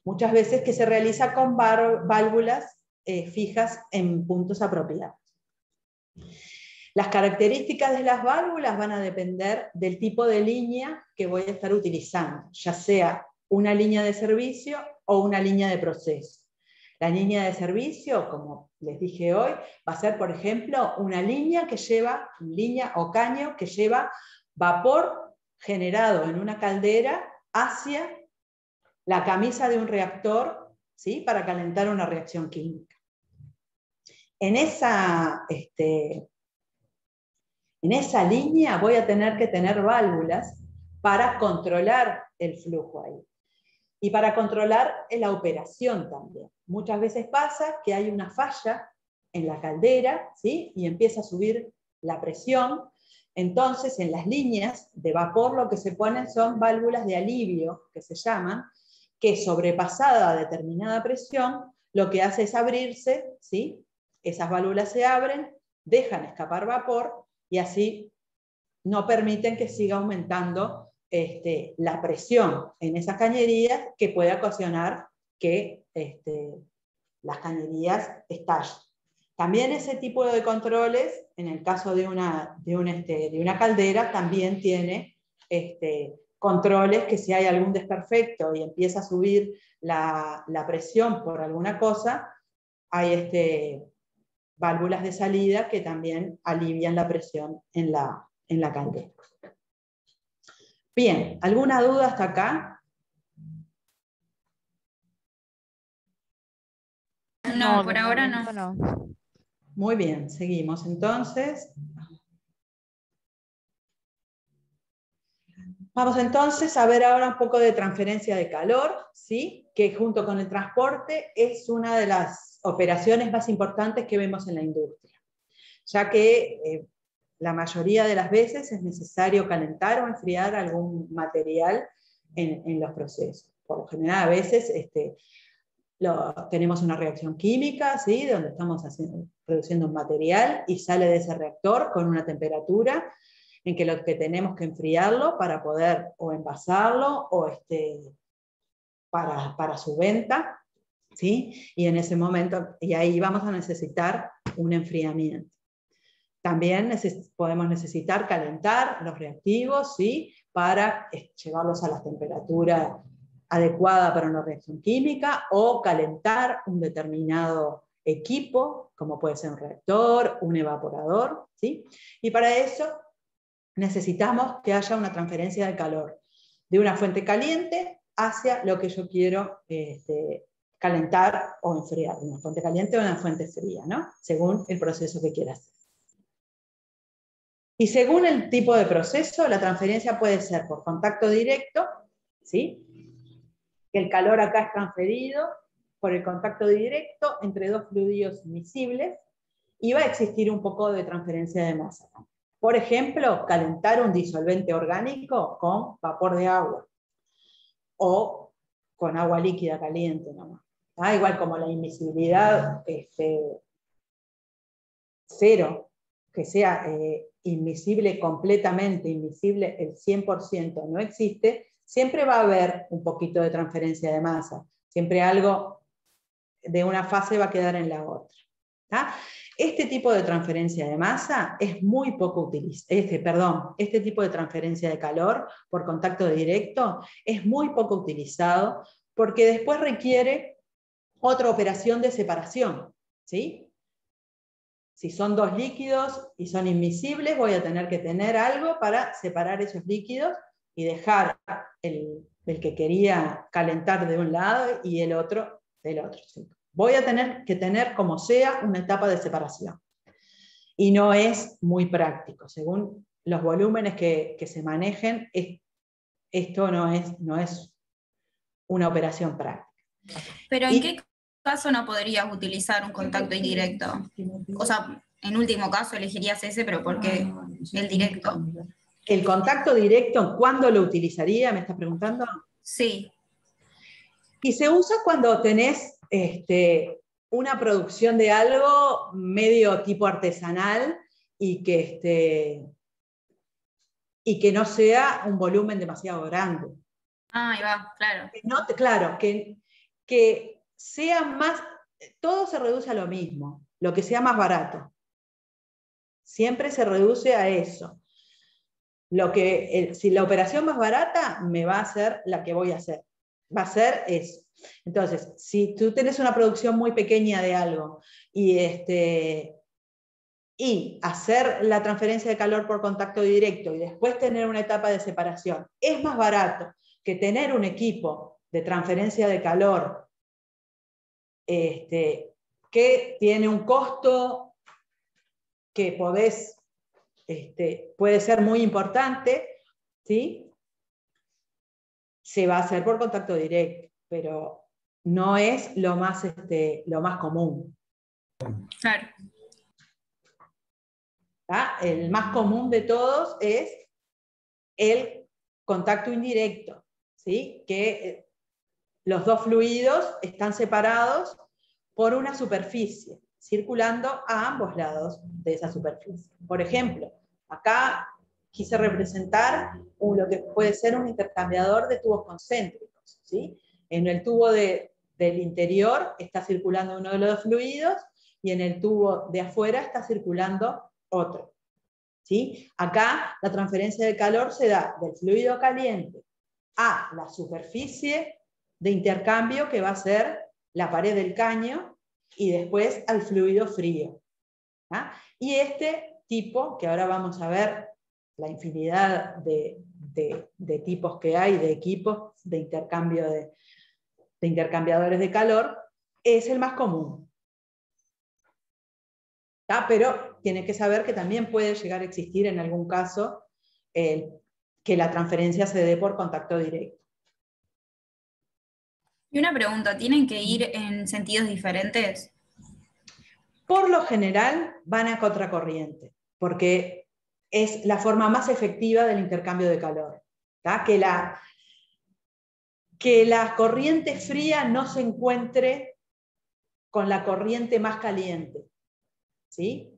Muchas veces que se realiza con válvulas eh, fijas en puntos apropiados. Las características de las válvulas van a depender del tipo de línea que voy a estar utilizando, ya sea una línea de servicio o una línea de proceso. La línea de servicio, como les dije hoy, va a ser, por ejemplo, una línea que lleva, línea o caño que lleva vapor generado en una caldera hacia la camisa de un reactor ¿sí? para calentar una reacción química. En esa, este, en esa línea voy a tener que tener válvulas para controlar el flujo ahí y para controlar la operación también. Muchas veces pasa que hay una falla en la caldera ¿sí? y empieza a subir la presión. Entonces, en las líneas de vapor lo que se ponen son válvulas de alivio, que se llaman, que sobrepasada determinada presión, lo que hace es abrirse, ¿sí? esas válvulas se abren, dejan escapar vapor y así no permiten que siga aumentando este, la presión en esas cañerías que puede ocasionar que este, las cañerías estallen. También ese tipo de controles, en el caso de una, de este, de una caldera, también tiene este, controles que si hay algún desperfecto y empieza a subir la, presión por alguna cosa, hay este, válvulas de salida que también alivian la presión en la, en la caldera. Bien, ¿alguna duda hasta acá? No, por ahora no. Muy bien, seguimos entonces. Vamos entonces a ver ahora un poco de transferencia de calor, ¿sí? que junto con el transporte es una de las operaciones más importantes que vemos en la industria, ya que eh, la mayoría de las veces es necesario calentar o enfriar algún material en, los procesos. Por lo general, a veces este, tenemos una reacción química, ¿sí? donde estamos produciendo un material y sale de ese reactor con una temperatura en que lo que tenemos que enfriarlo para poder o envasarlo o este, para, para su venta. ¿sí? Y en ese momento, y ahí vamos a necesitar un enfriamiento. También podemos necesitar calentar los reactivos ¿sí? para eh, llevarlos a la temperatura adecuada para una reacción química o calentar un determinado equipo, como puede ser un reactor, un evaporador. ¿sí? Y para eso necesitamos que haya una transferencia de calor de una fuente caliente hacia lo que yo quiero este, calentar o enfriar, una fuente caliente o una fuente fría, ¿no? según el proceso que quiera hacer. Y según el tipo de proceso, la transferencia puede ser por contacto directo, ¿sí? Que el calor acá es transferido por el contacto directo entre dos fluidos miscibles y va a existir un poco de transferencia de masa. Por ejemplo, calentar un disolvente orgánico con vapor de agua o con agua líquida caliente nomás. Ah, igual como la invisibilidad este, cero, que sea eh, invisible completamente, invisible el 100% no existe, siempre va a haber un poquito de transferencia de masa. Siempre algo de una fase va a quedar en la otra. Este tipo de transferencia de masa es muy poco utilizado, este, perdón, este tipo de transferencia de calor por contacto directo es muy poco utilizado porque después requiere otra operación de separación. ¿sí? Si son dos líquidos y son invisibles, voy a tener que tener algo para separar esos líquidos y dejar el, que quería calentar de un lado y el otro del otro. Voy a tener que tener como sea una etapa de separación. Y no es muy práctico. Según los volúmenes que, se manejen, esto no es, no es una operación práctica. Pero ¿en qué caso no podrías utilizar un contacto indirecto? O sea, en último caso elegirías ese, pero ¿por qué el directo? ¿El contacto directo, cuándo lo utilizaría? ¿Me estás preguntando? Sí. Y se usa cuando tenés este, una producción de algo medio tipo artesanal y que, este, y que no sea un volumen demasiado grande. Ah, ahí va, claro. No, claro, que, que sea más, todo se reduce a lo mismo, lo que sea más barato. Siempre se reduce a eso. Lo que, si la operación más barata me va a ser la que voy a hacer. Va a ser eso. Entonces, si tú tienes una producción muy pequeña de algo y, este, y hacer la transferencia de calor por contacto directo y después tener una etapa de separación es más barato que tener un equipo de transferencia de calor este, que tiene un costo que podés, este, puede ser muy importante, ¿sí? se va a hacer por contacto directo, pero no es lo más, este, lo más común. Claro. El más común de todos es el contacto indirecto, ¿sí? que los dos fluidos están separados por una superficie, circulando a ambos lados de esa superficie. Por ejemplo, acá quise representar lo que puede ser un intercambiador de tubos concéntricos. ¿sí? En el tubo del interior está circulando uno de los dos fluidos y en el tubo de afuera está circulando otro. ¿sí? Acá la transferencia de calor se da del fluido caliente a la superficie de intercambio que va a ser la pared del caño y después al fluido frío. ¿ah? Y este tipo, que ahora vamos a ver la infinidad de, tipos que hay, de equipos de intercambio de, intercambiadores de calor, es el más común. ¿Ah? Pero tiene que saber que también puede llegar a existir en algún caso que la transferencia se dé por contacto directo. Y una pregunta, ¿tienen que ir en sentidos diferentes? Por lo general van a contracorriente, porque es la forma más efectiva del intercambio de calor. Que, la, que la corriente fría no se encuentre con la corriente más caliente. ¿Sí?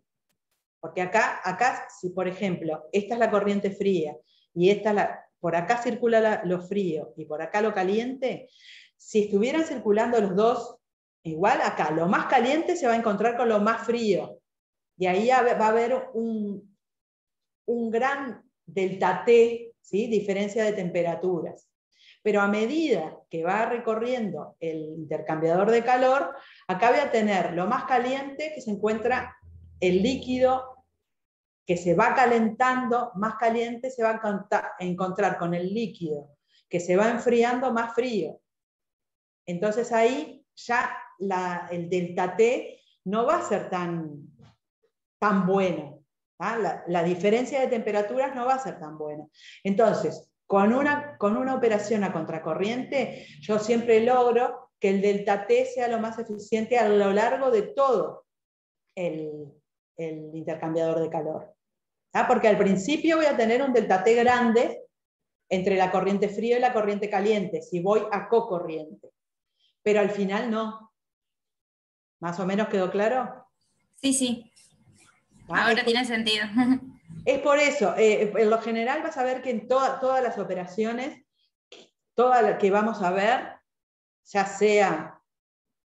Porque acá, acá, si por ejemplo, esta es la corriente fría y esta la, por acá circula lo frío y por acá lo caliente, si estuvieran circulando los dos, igual acá, lo más caliente se va a encontrar con lo más frío. Y ahí va a haber un, un gran delta T, ¿sí? diferencia de temperaturas. Pero a medida que va recorriendo el intercambiador de calor, acá voy a tener lo más caliente que se encuentra el líquido que se va calentando, más caliente se va a encontrar con el líquido que se va enfriando más frío. Entonces ahí ya el delta T no va a ser tan, tan bueno. La, la, diferencia de temperaturas no va a ser tan buena. Entonces, con una, con una operación a contracorriente, yo siempre logro que el delta T sea lo más eficiente a lo largo de todo el, intercambiador de calor. Porque al principio voy a tener un delta T grande entre la corriente fría y la corriente caliente, si voy a cocorriente. Pero al final no. ¿Más o menos quedó claro? Sí, sí. Ahora tiene sentido. Es por eso, eh, en lo general vas a ver que en todas las operaciones, todas las que vamos a ver, ya sea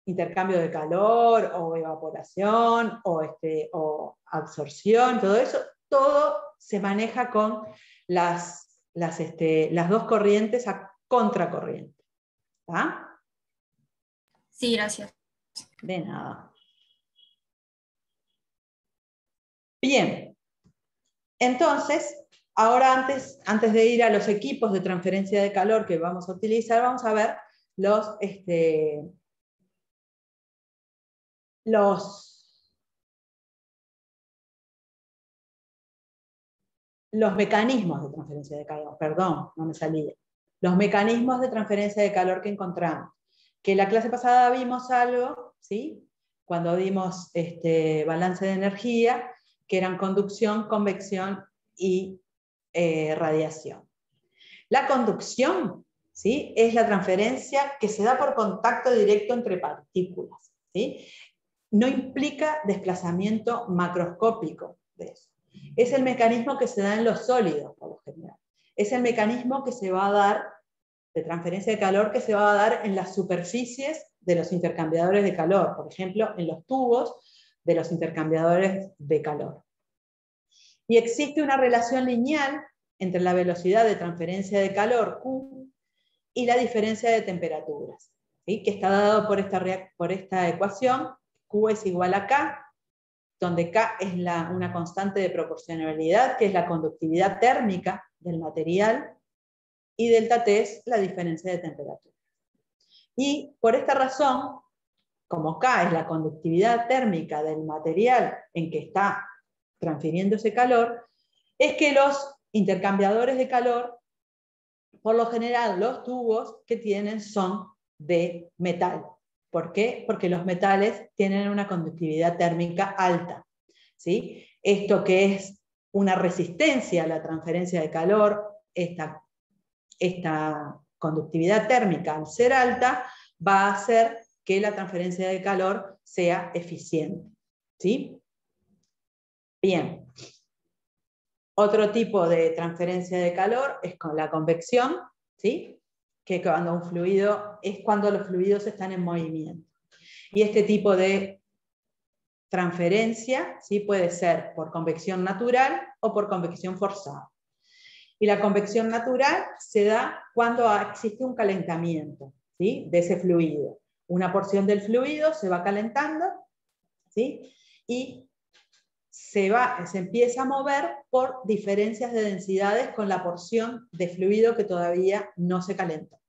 intercambio de calor o evaporación o, este, o absorción, todo eso, todo se maneja con las, las, este, las dos corrientes a contracorriente. Sí, gracias. De nada. Bien, entonces, ahora antes, antes de ir a los equipos de transferencia de calor que vamos a utilizar, vamos a ver los, este, los, los mecanismos de transferencia de calor, perdón, no me salía. Los mecanismos de transferencia de calor que encontramos. Que la clase pasada vimos algo, ¿sí? Cuando dimos este, balance de energía, que eran conducción, convección y eh, radiación. La conducción ¿sí? es la transferencia que se da por contacto directo entre partículas. ¿sí? No implica desplazamiento macroscópico de eso. Es el mecanismo que se da en los sólidos, por lo general. Es el mecanismo que se va a dar, de transferencia de calor, que se va a dar en las superficies de los intercambiadores de calor, por ejemplo, en los tubos de los intercambiadores de calor. Y existe una relación lineal entre la velocidad de transferencia de calor, Q, y la diferencia de temperaturas, que está dado por esta, por esta ecuación, Q es igual a K, donde K es una constante de proporcionalidad, que es la conductividad térmica del material, y delta T es la diferencia de temperatura. Y por esta razón, como K es la conductividad térmica del material en que está transfiriendo ese calor, es que los intercambiadores de calor, por lo general los tubos que tienen son de metal. ¿Por qué? Porque los metales tienen una conductividad térmica alta. ¿sí? Esto que es una resistencia a la transferencia de calor, esta, esta conductividad térmica al ser alta, va a hacer que la transferencia de calor sea eficiente. ¿sí? Bien. Otro tipo de transferencia de calor es con la convección, ¿sí? que cuando un fluido es cuando los fluidos están en movimiento. Y este tipo de transferencia ¿sí? puede ser por convección natural o por convección forzada. Y la convección natural se da cuando existe un calentamiento ¿sí? de ese fluido. Una porción del fluido se va calentando ¿sí? y se, va, se empieza a mover por diferencias de densidades con la porción de fluido que todavía no se calentó.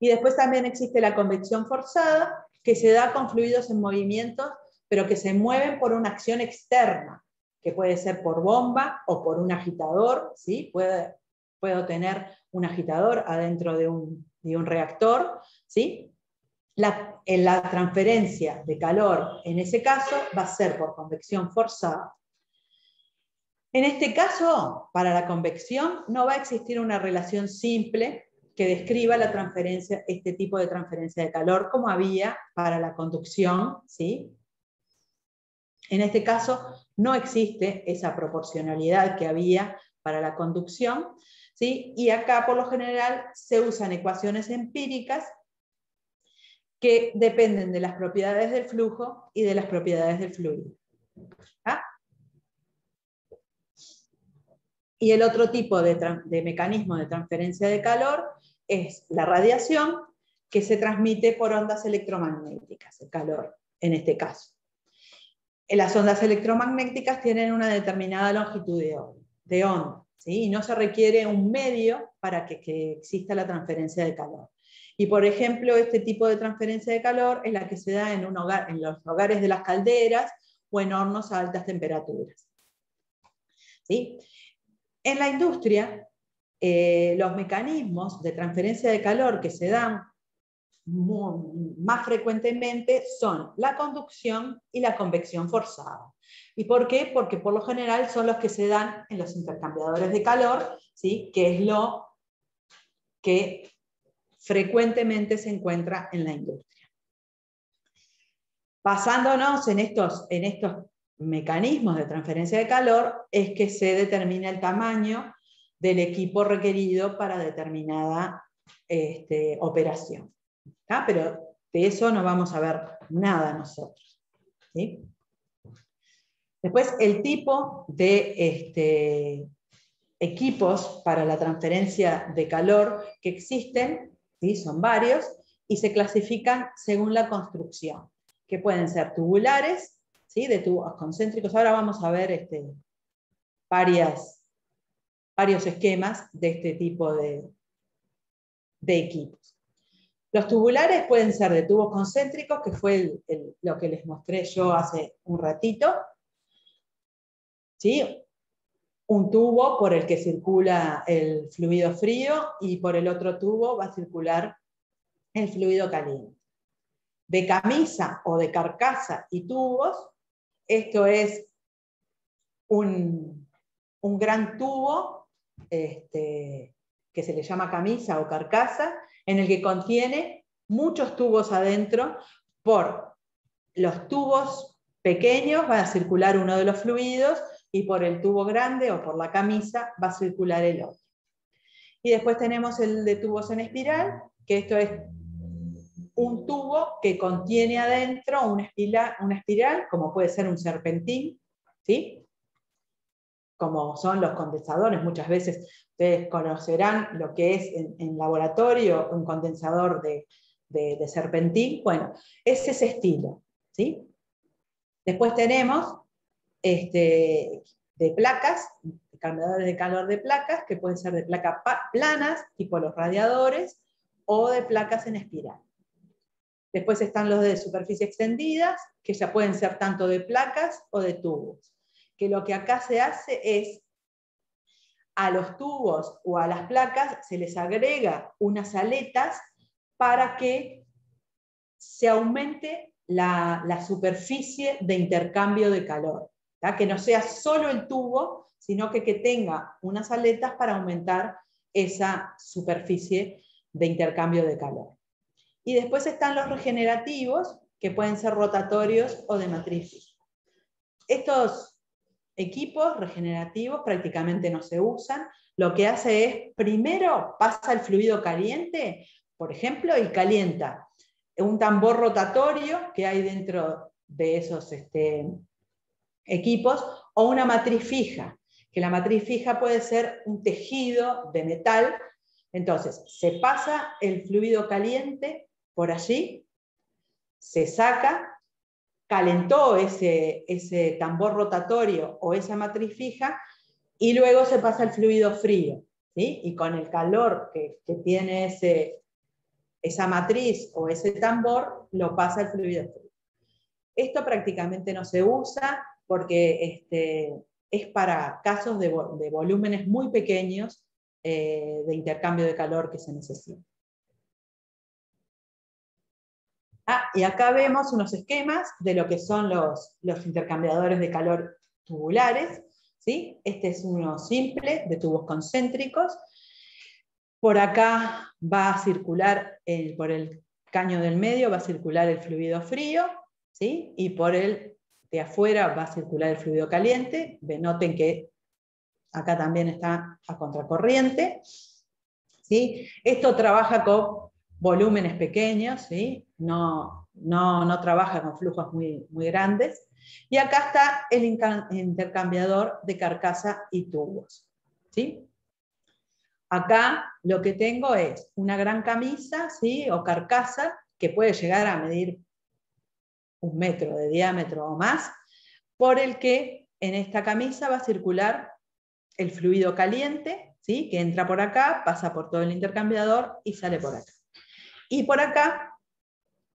Y después también existe la convección forzada, que se da con fluidos en movimiento, pero que se mueven por una acción externa, que puede ser por bomba o por un agitador, ¿sí? Puede, puedo tener un agitador adentro de un, de un reactor, ¿sí? La, en transferencia de calor en ese caso va a ser por convección forzada. En este caso, para la convección, no va a existir una relación simple que describa la transferencia, este tipo de transferencia de calor como había para la conducción. ¿sí? En este caso, no existe esa proporcionalidad que había para la conducción, ¿sí? y acá por lo general se usan ecuaciones empíricas que dependen de las propiedades del flujo y de las propiedades del fluido. ¿Ah? Y el otro tipo de, mecanismo de transferencia de calor es la radiación que se transmite por ondas electromagnéticas, el calor en este caso. Las ondas electromagnéticas tienen una determinada longitud de onda, ¿sí? y no se requiere un medio para que, exista la transferencia de calor. Y por ejemplo, este tipo de transferencia de calor es la que se da en, un hogar, en los hogares de las calderas o en hornos a altas temperaturas. ¿Sí? En la industria, eh, los mecanismos de transferencia de calor que se dan más frecuentemente son la conducción y la convección forzada. ¿Y por qué? Porque por lo general son los que se dan en los intercambiadores de calor, ¿sí? que es lo que frecuentemente se encuentra en la industria. Basándonos en estos, en estos mecanismos de transferencia de calor, es que se determina el tamaño del equipo requerido para determinada este, operación. Pero de eso no vamos a ver nada nosotros. Después, el tipo de este, equipos para la transferencia de calor que existen, ¿sí? son varios, y se clasifican según la construcción, que pueden ser tubulares, ¿sí? de tubos concéntricos. Ahora vamos a ver este, varios esquemas de este tipo de, de equipos. Los tubulares pueden ser de tubos concéntricos, que fue lo que les mostré yo hace un ratito. ¿Sí? Un tubo por el que circula el fluido frío y por el otro tubo va a circular el fluido caliente. De camisa o de carcasa y tubos, esto es un, gran tubo este, que se le llama camisa o carcasa, en el que contiene muchos tubos adentro. Por los tubos pequeños va a circular uno de los fluidos y por el tubo grande o por la camisa va a circular el otro. Y después tenemos el de tubos en espiral, que esto es un tubo que contiene adentro una espiral, como puede ser un serpentín, ¿sí? como son los condensadores. Muchas veces ustedes conocerán lo que es en, laboratorio un condensador de, serpentín. Bueno, es ese estilo. ¿sí? Después tenemos este, de placas, cambiadores de calor de placas, que pueden ser de placas planas, tipo los radiadores, o de placas en espiral. Después están los de superficie extendidas, que ya pueden ser tanto de placas o de tubos que lo que acá se hace es a los tubos o a las placas se les agrega unas aletas para que se aumente la, superficie de intercambio de calor. Que no sea solo el tubo, sino que, que tenga unas aletas para aumentar esa superficie de intercambio de calor. Y después están los regenerativos, que pueden ser rotatorios o de matriz. Estos equipos regenerativos prácticamente no se usan. Lo que hace es, primero pasa el fluido caliente, por ejemplo, y calienta un tambor rotatorio que hay dentro de esos este, equipos o una matriz fija, que la matriz fija puede ser un tejido de metal. Entonces, se pasa el fluido caliente por allí, se saca calentó ese, ese tambor rotatorio o esa matriz fija y luego se pasa el fluido frío. Y con el calor que, tiene ese, esa matriz o ese tambor, lo pasa el fluido frío. Esto prácticamente no se usa porque este, es para casos de, volúmenes muy pequeños eh, de intercambio de calor que se necesita. Ah, y acá vemos unos esquemas de lo que son los, los intercambiadores de calor tubulares. ¿sí? Este es uno simple de tubos concéntricos. Por acá va a circular, por el caño del medio va a circular el fluido frío, ¿sí? y por el de afuera va a circular el fluido caliente. Noten que acá también está a contracorriente. ¿sí? Esto trabaja con volúmenes pequeños, ¿sí? no, no, trabaja con flujos muy, muy grandes. Y acá está el intercambiador de carcasa y tubos. ¿sí? Acá lo que tengo es una gran camisa, ¿sí? O carcasa, que puede llegar a medir un metro de diámetro o más, por el que en esta camisa va a circular el fluido caliente, ¿sí? que entra por acá, pasa por todo el intercambiador y sale por acá. Y por acá,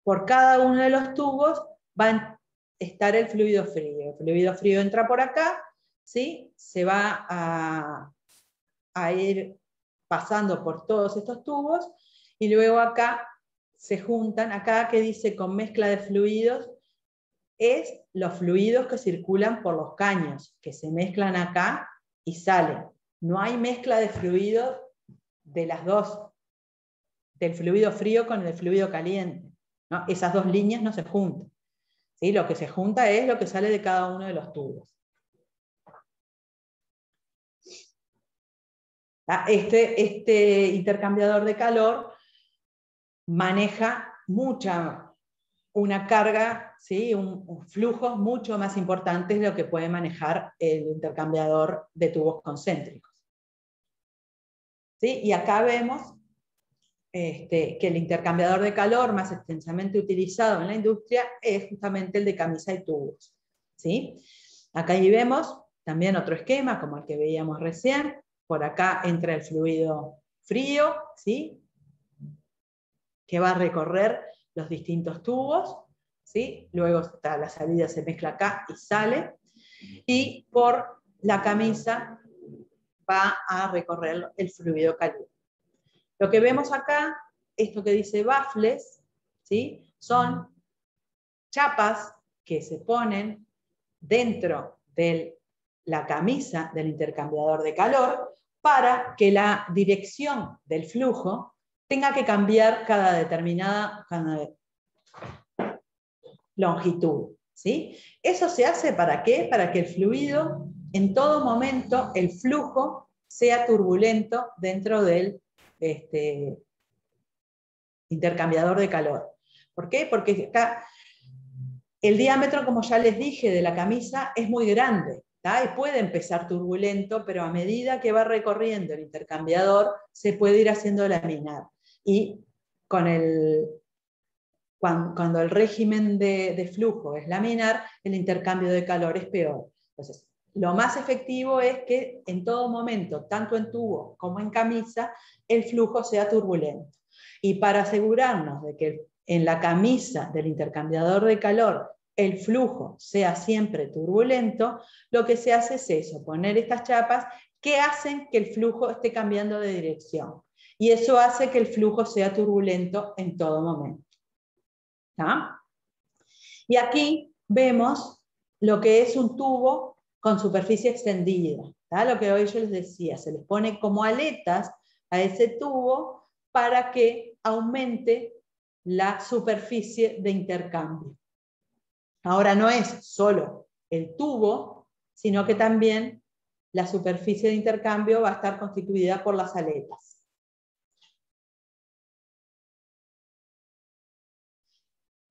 por cada uno de los tubos, va a estar el fluido frío. El fluido frío entra por acá, ¿sí? se va a, a ir pasando por todos estos tubos y luego acá se juntan, acá que dice con mezcla de fluidos, es los fluidos que circulan por los caños, que se mezclan acá y salen. No hay mezcla de fluidos de las dos, del fluido frío con el fluido caliente. ¿no? Esas dos líneas no se juntan. ¿sí? Lo que se junta es lo que sale de cada uno de los tubos. Este, este intercambiador de calor maneja mucha, una carga, ¿sí? un, flujo mucho más importante de lo que puede manejar el intercambiador de tubos concéntricos. ¿Sí? Y acá vemos este, que el intercambiador de calor más extensamente utilizado en la industria es justamente el de camisa y tubos. ¿sí? Acá ahí vemos también otro esquema como el que veíamos recién. Por acá entra el fluido frío, ¿sí? que va a recorrer los distintos tubos, ¿sí? luego está, la salida se mezcla acá y sale, y por la camisa va a recorrer el fluido caliente. Lo que vemos acá, esto que dice baffles, ¿sí? son chapas que se ponen dentro de la camisa del intercambiador de calor para que la dirección del flujo tenga que cambiar cada determinada longitud. ¿sí? Eso se hace para qué? Para que el fluido, en todo momento, el flujo sea turbulento dentro del este, intercambiador de calor. ¿Por qué? Porque acá el diámetro, como ya les dije, de la camisa es muy grande. Y puede empezar turbulento, pero a medida que va recorriendo el intercambiador, se puede ir haciendo laminar y con el, cuando, el régimen de, flujo es laminar, el intercambio de calor es peor. Entonces, lo más efectivo es que en todo momento, tanto en tubo como en camisa, el flujo sea turbulento. Y para asegurarnos de que en la camisa del intercambiador de calor el flujo sea siempre turbulento, lo que se hace es eso, poner estas chapas que hacen que el flujo esté cambiando de dirección y eso hace que el flujo sea turbulento en todo momento. Y aquí vemos lo que es un tubo con superficie extendida. Lo que hoy yo les decía, se les pone como aletas a ese tubo para que aumente la superficie de intercambio. Ahora no es solo el tubo, sino que también la superficie de intercambio va a estar constituida por las aletas.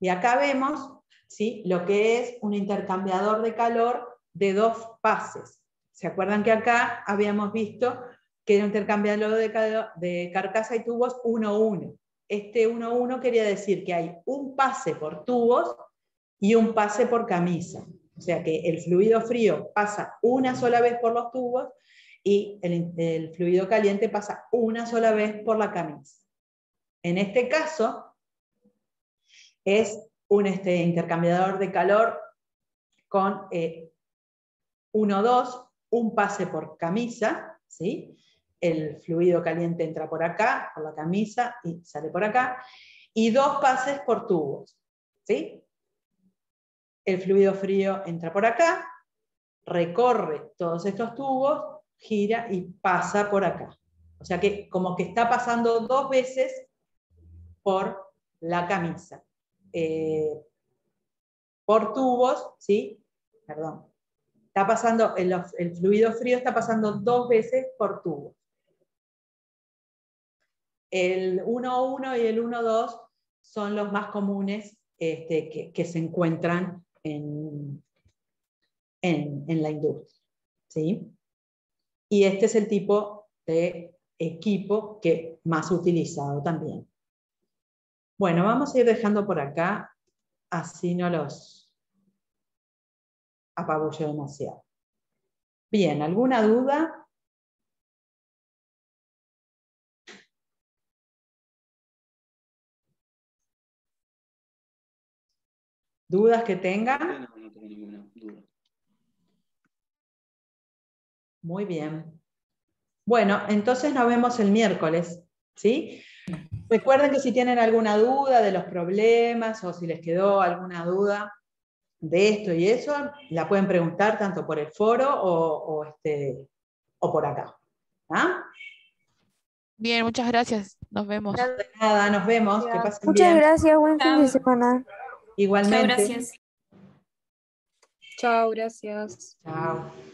Y acá vemos ¿sí? lo que es un intercambiador de calor de dos pases. ¿Se acuerdan que acá habíamos visto que era un intercambiador de, carcasa y tubos 1-1? Este 1-1 quería decir que hay un pase por tubos y un pase por camisa. O sea que el fluido frío pasa una sola vez por los tubos y el fluido caliente pasa una sola vez por la camisa. En este caso, es un este, intercambiador de calor con 1-2, eh, un pase por camisa, ¿sí? el fluido caliente entra por acá, por la camisa, y sale por acá, y dos pases por tubos. ¿sí? El fluido frío entra por acá, recorre todos estos tubos, gira y pasa por acá. O sea que como que está pasando dos veces por la camisa. Eh, por tubos, ¿sí? Perdón. Está pasando, el, fluido frío está pasando dos veces por tubos. El 1.1 y el 1.2 son los más comunes este, que, se encuentran en, en, la industria. ¿sí? Y este es el tipo de equipo que más utilizado también. Bueno, vamos a ir dejando por acá, así no los apabullo demasiado. Bien, ¿alguna duda? ¿Dudas que tengan? No, tengo ninguna duda. Muy bien. Bueno, entonces nos vemos el miércoles, ¿sí? Recuerden que si tienen alguna duda de los problemas o si les quedó alguna duda de esto y eso, la pueden preguntar tanto por el foro o, este, o por acá. ¿Ah? Bien, muchas gracias. Nos vemos. nada, nos vemos. Que pasen muchas gracias, buen fin de semana. Igualmente. gracias. Chao, gracias. Chao.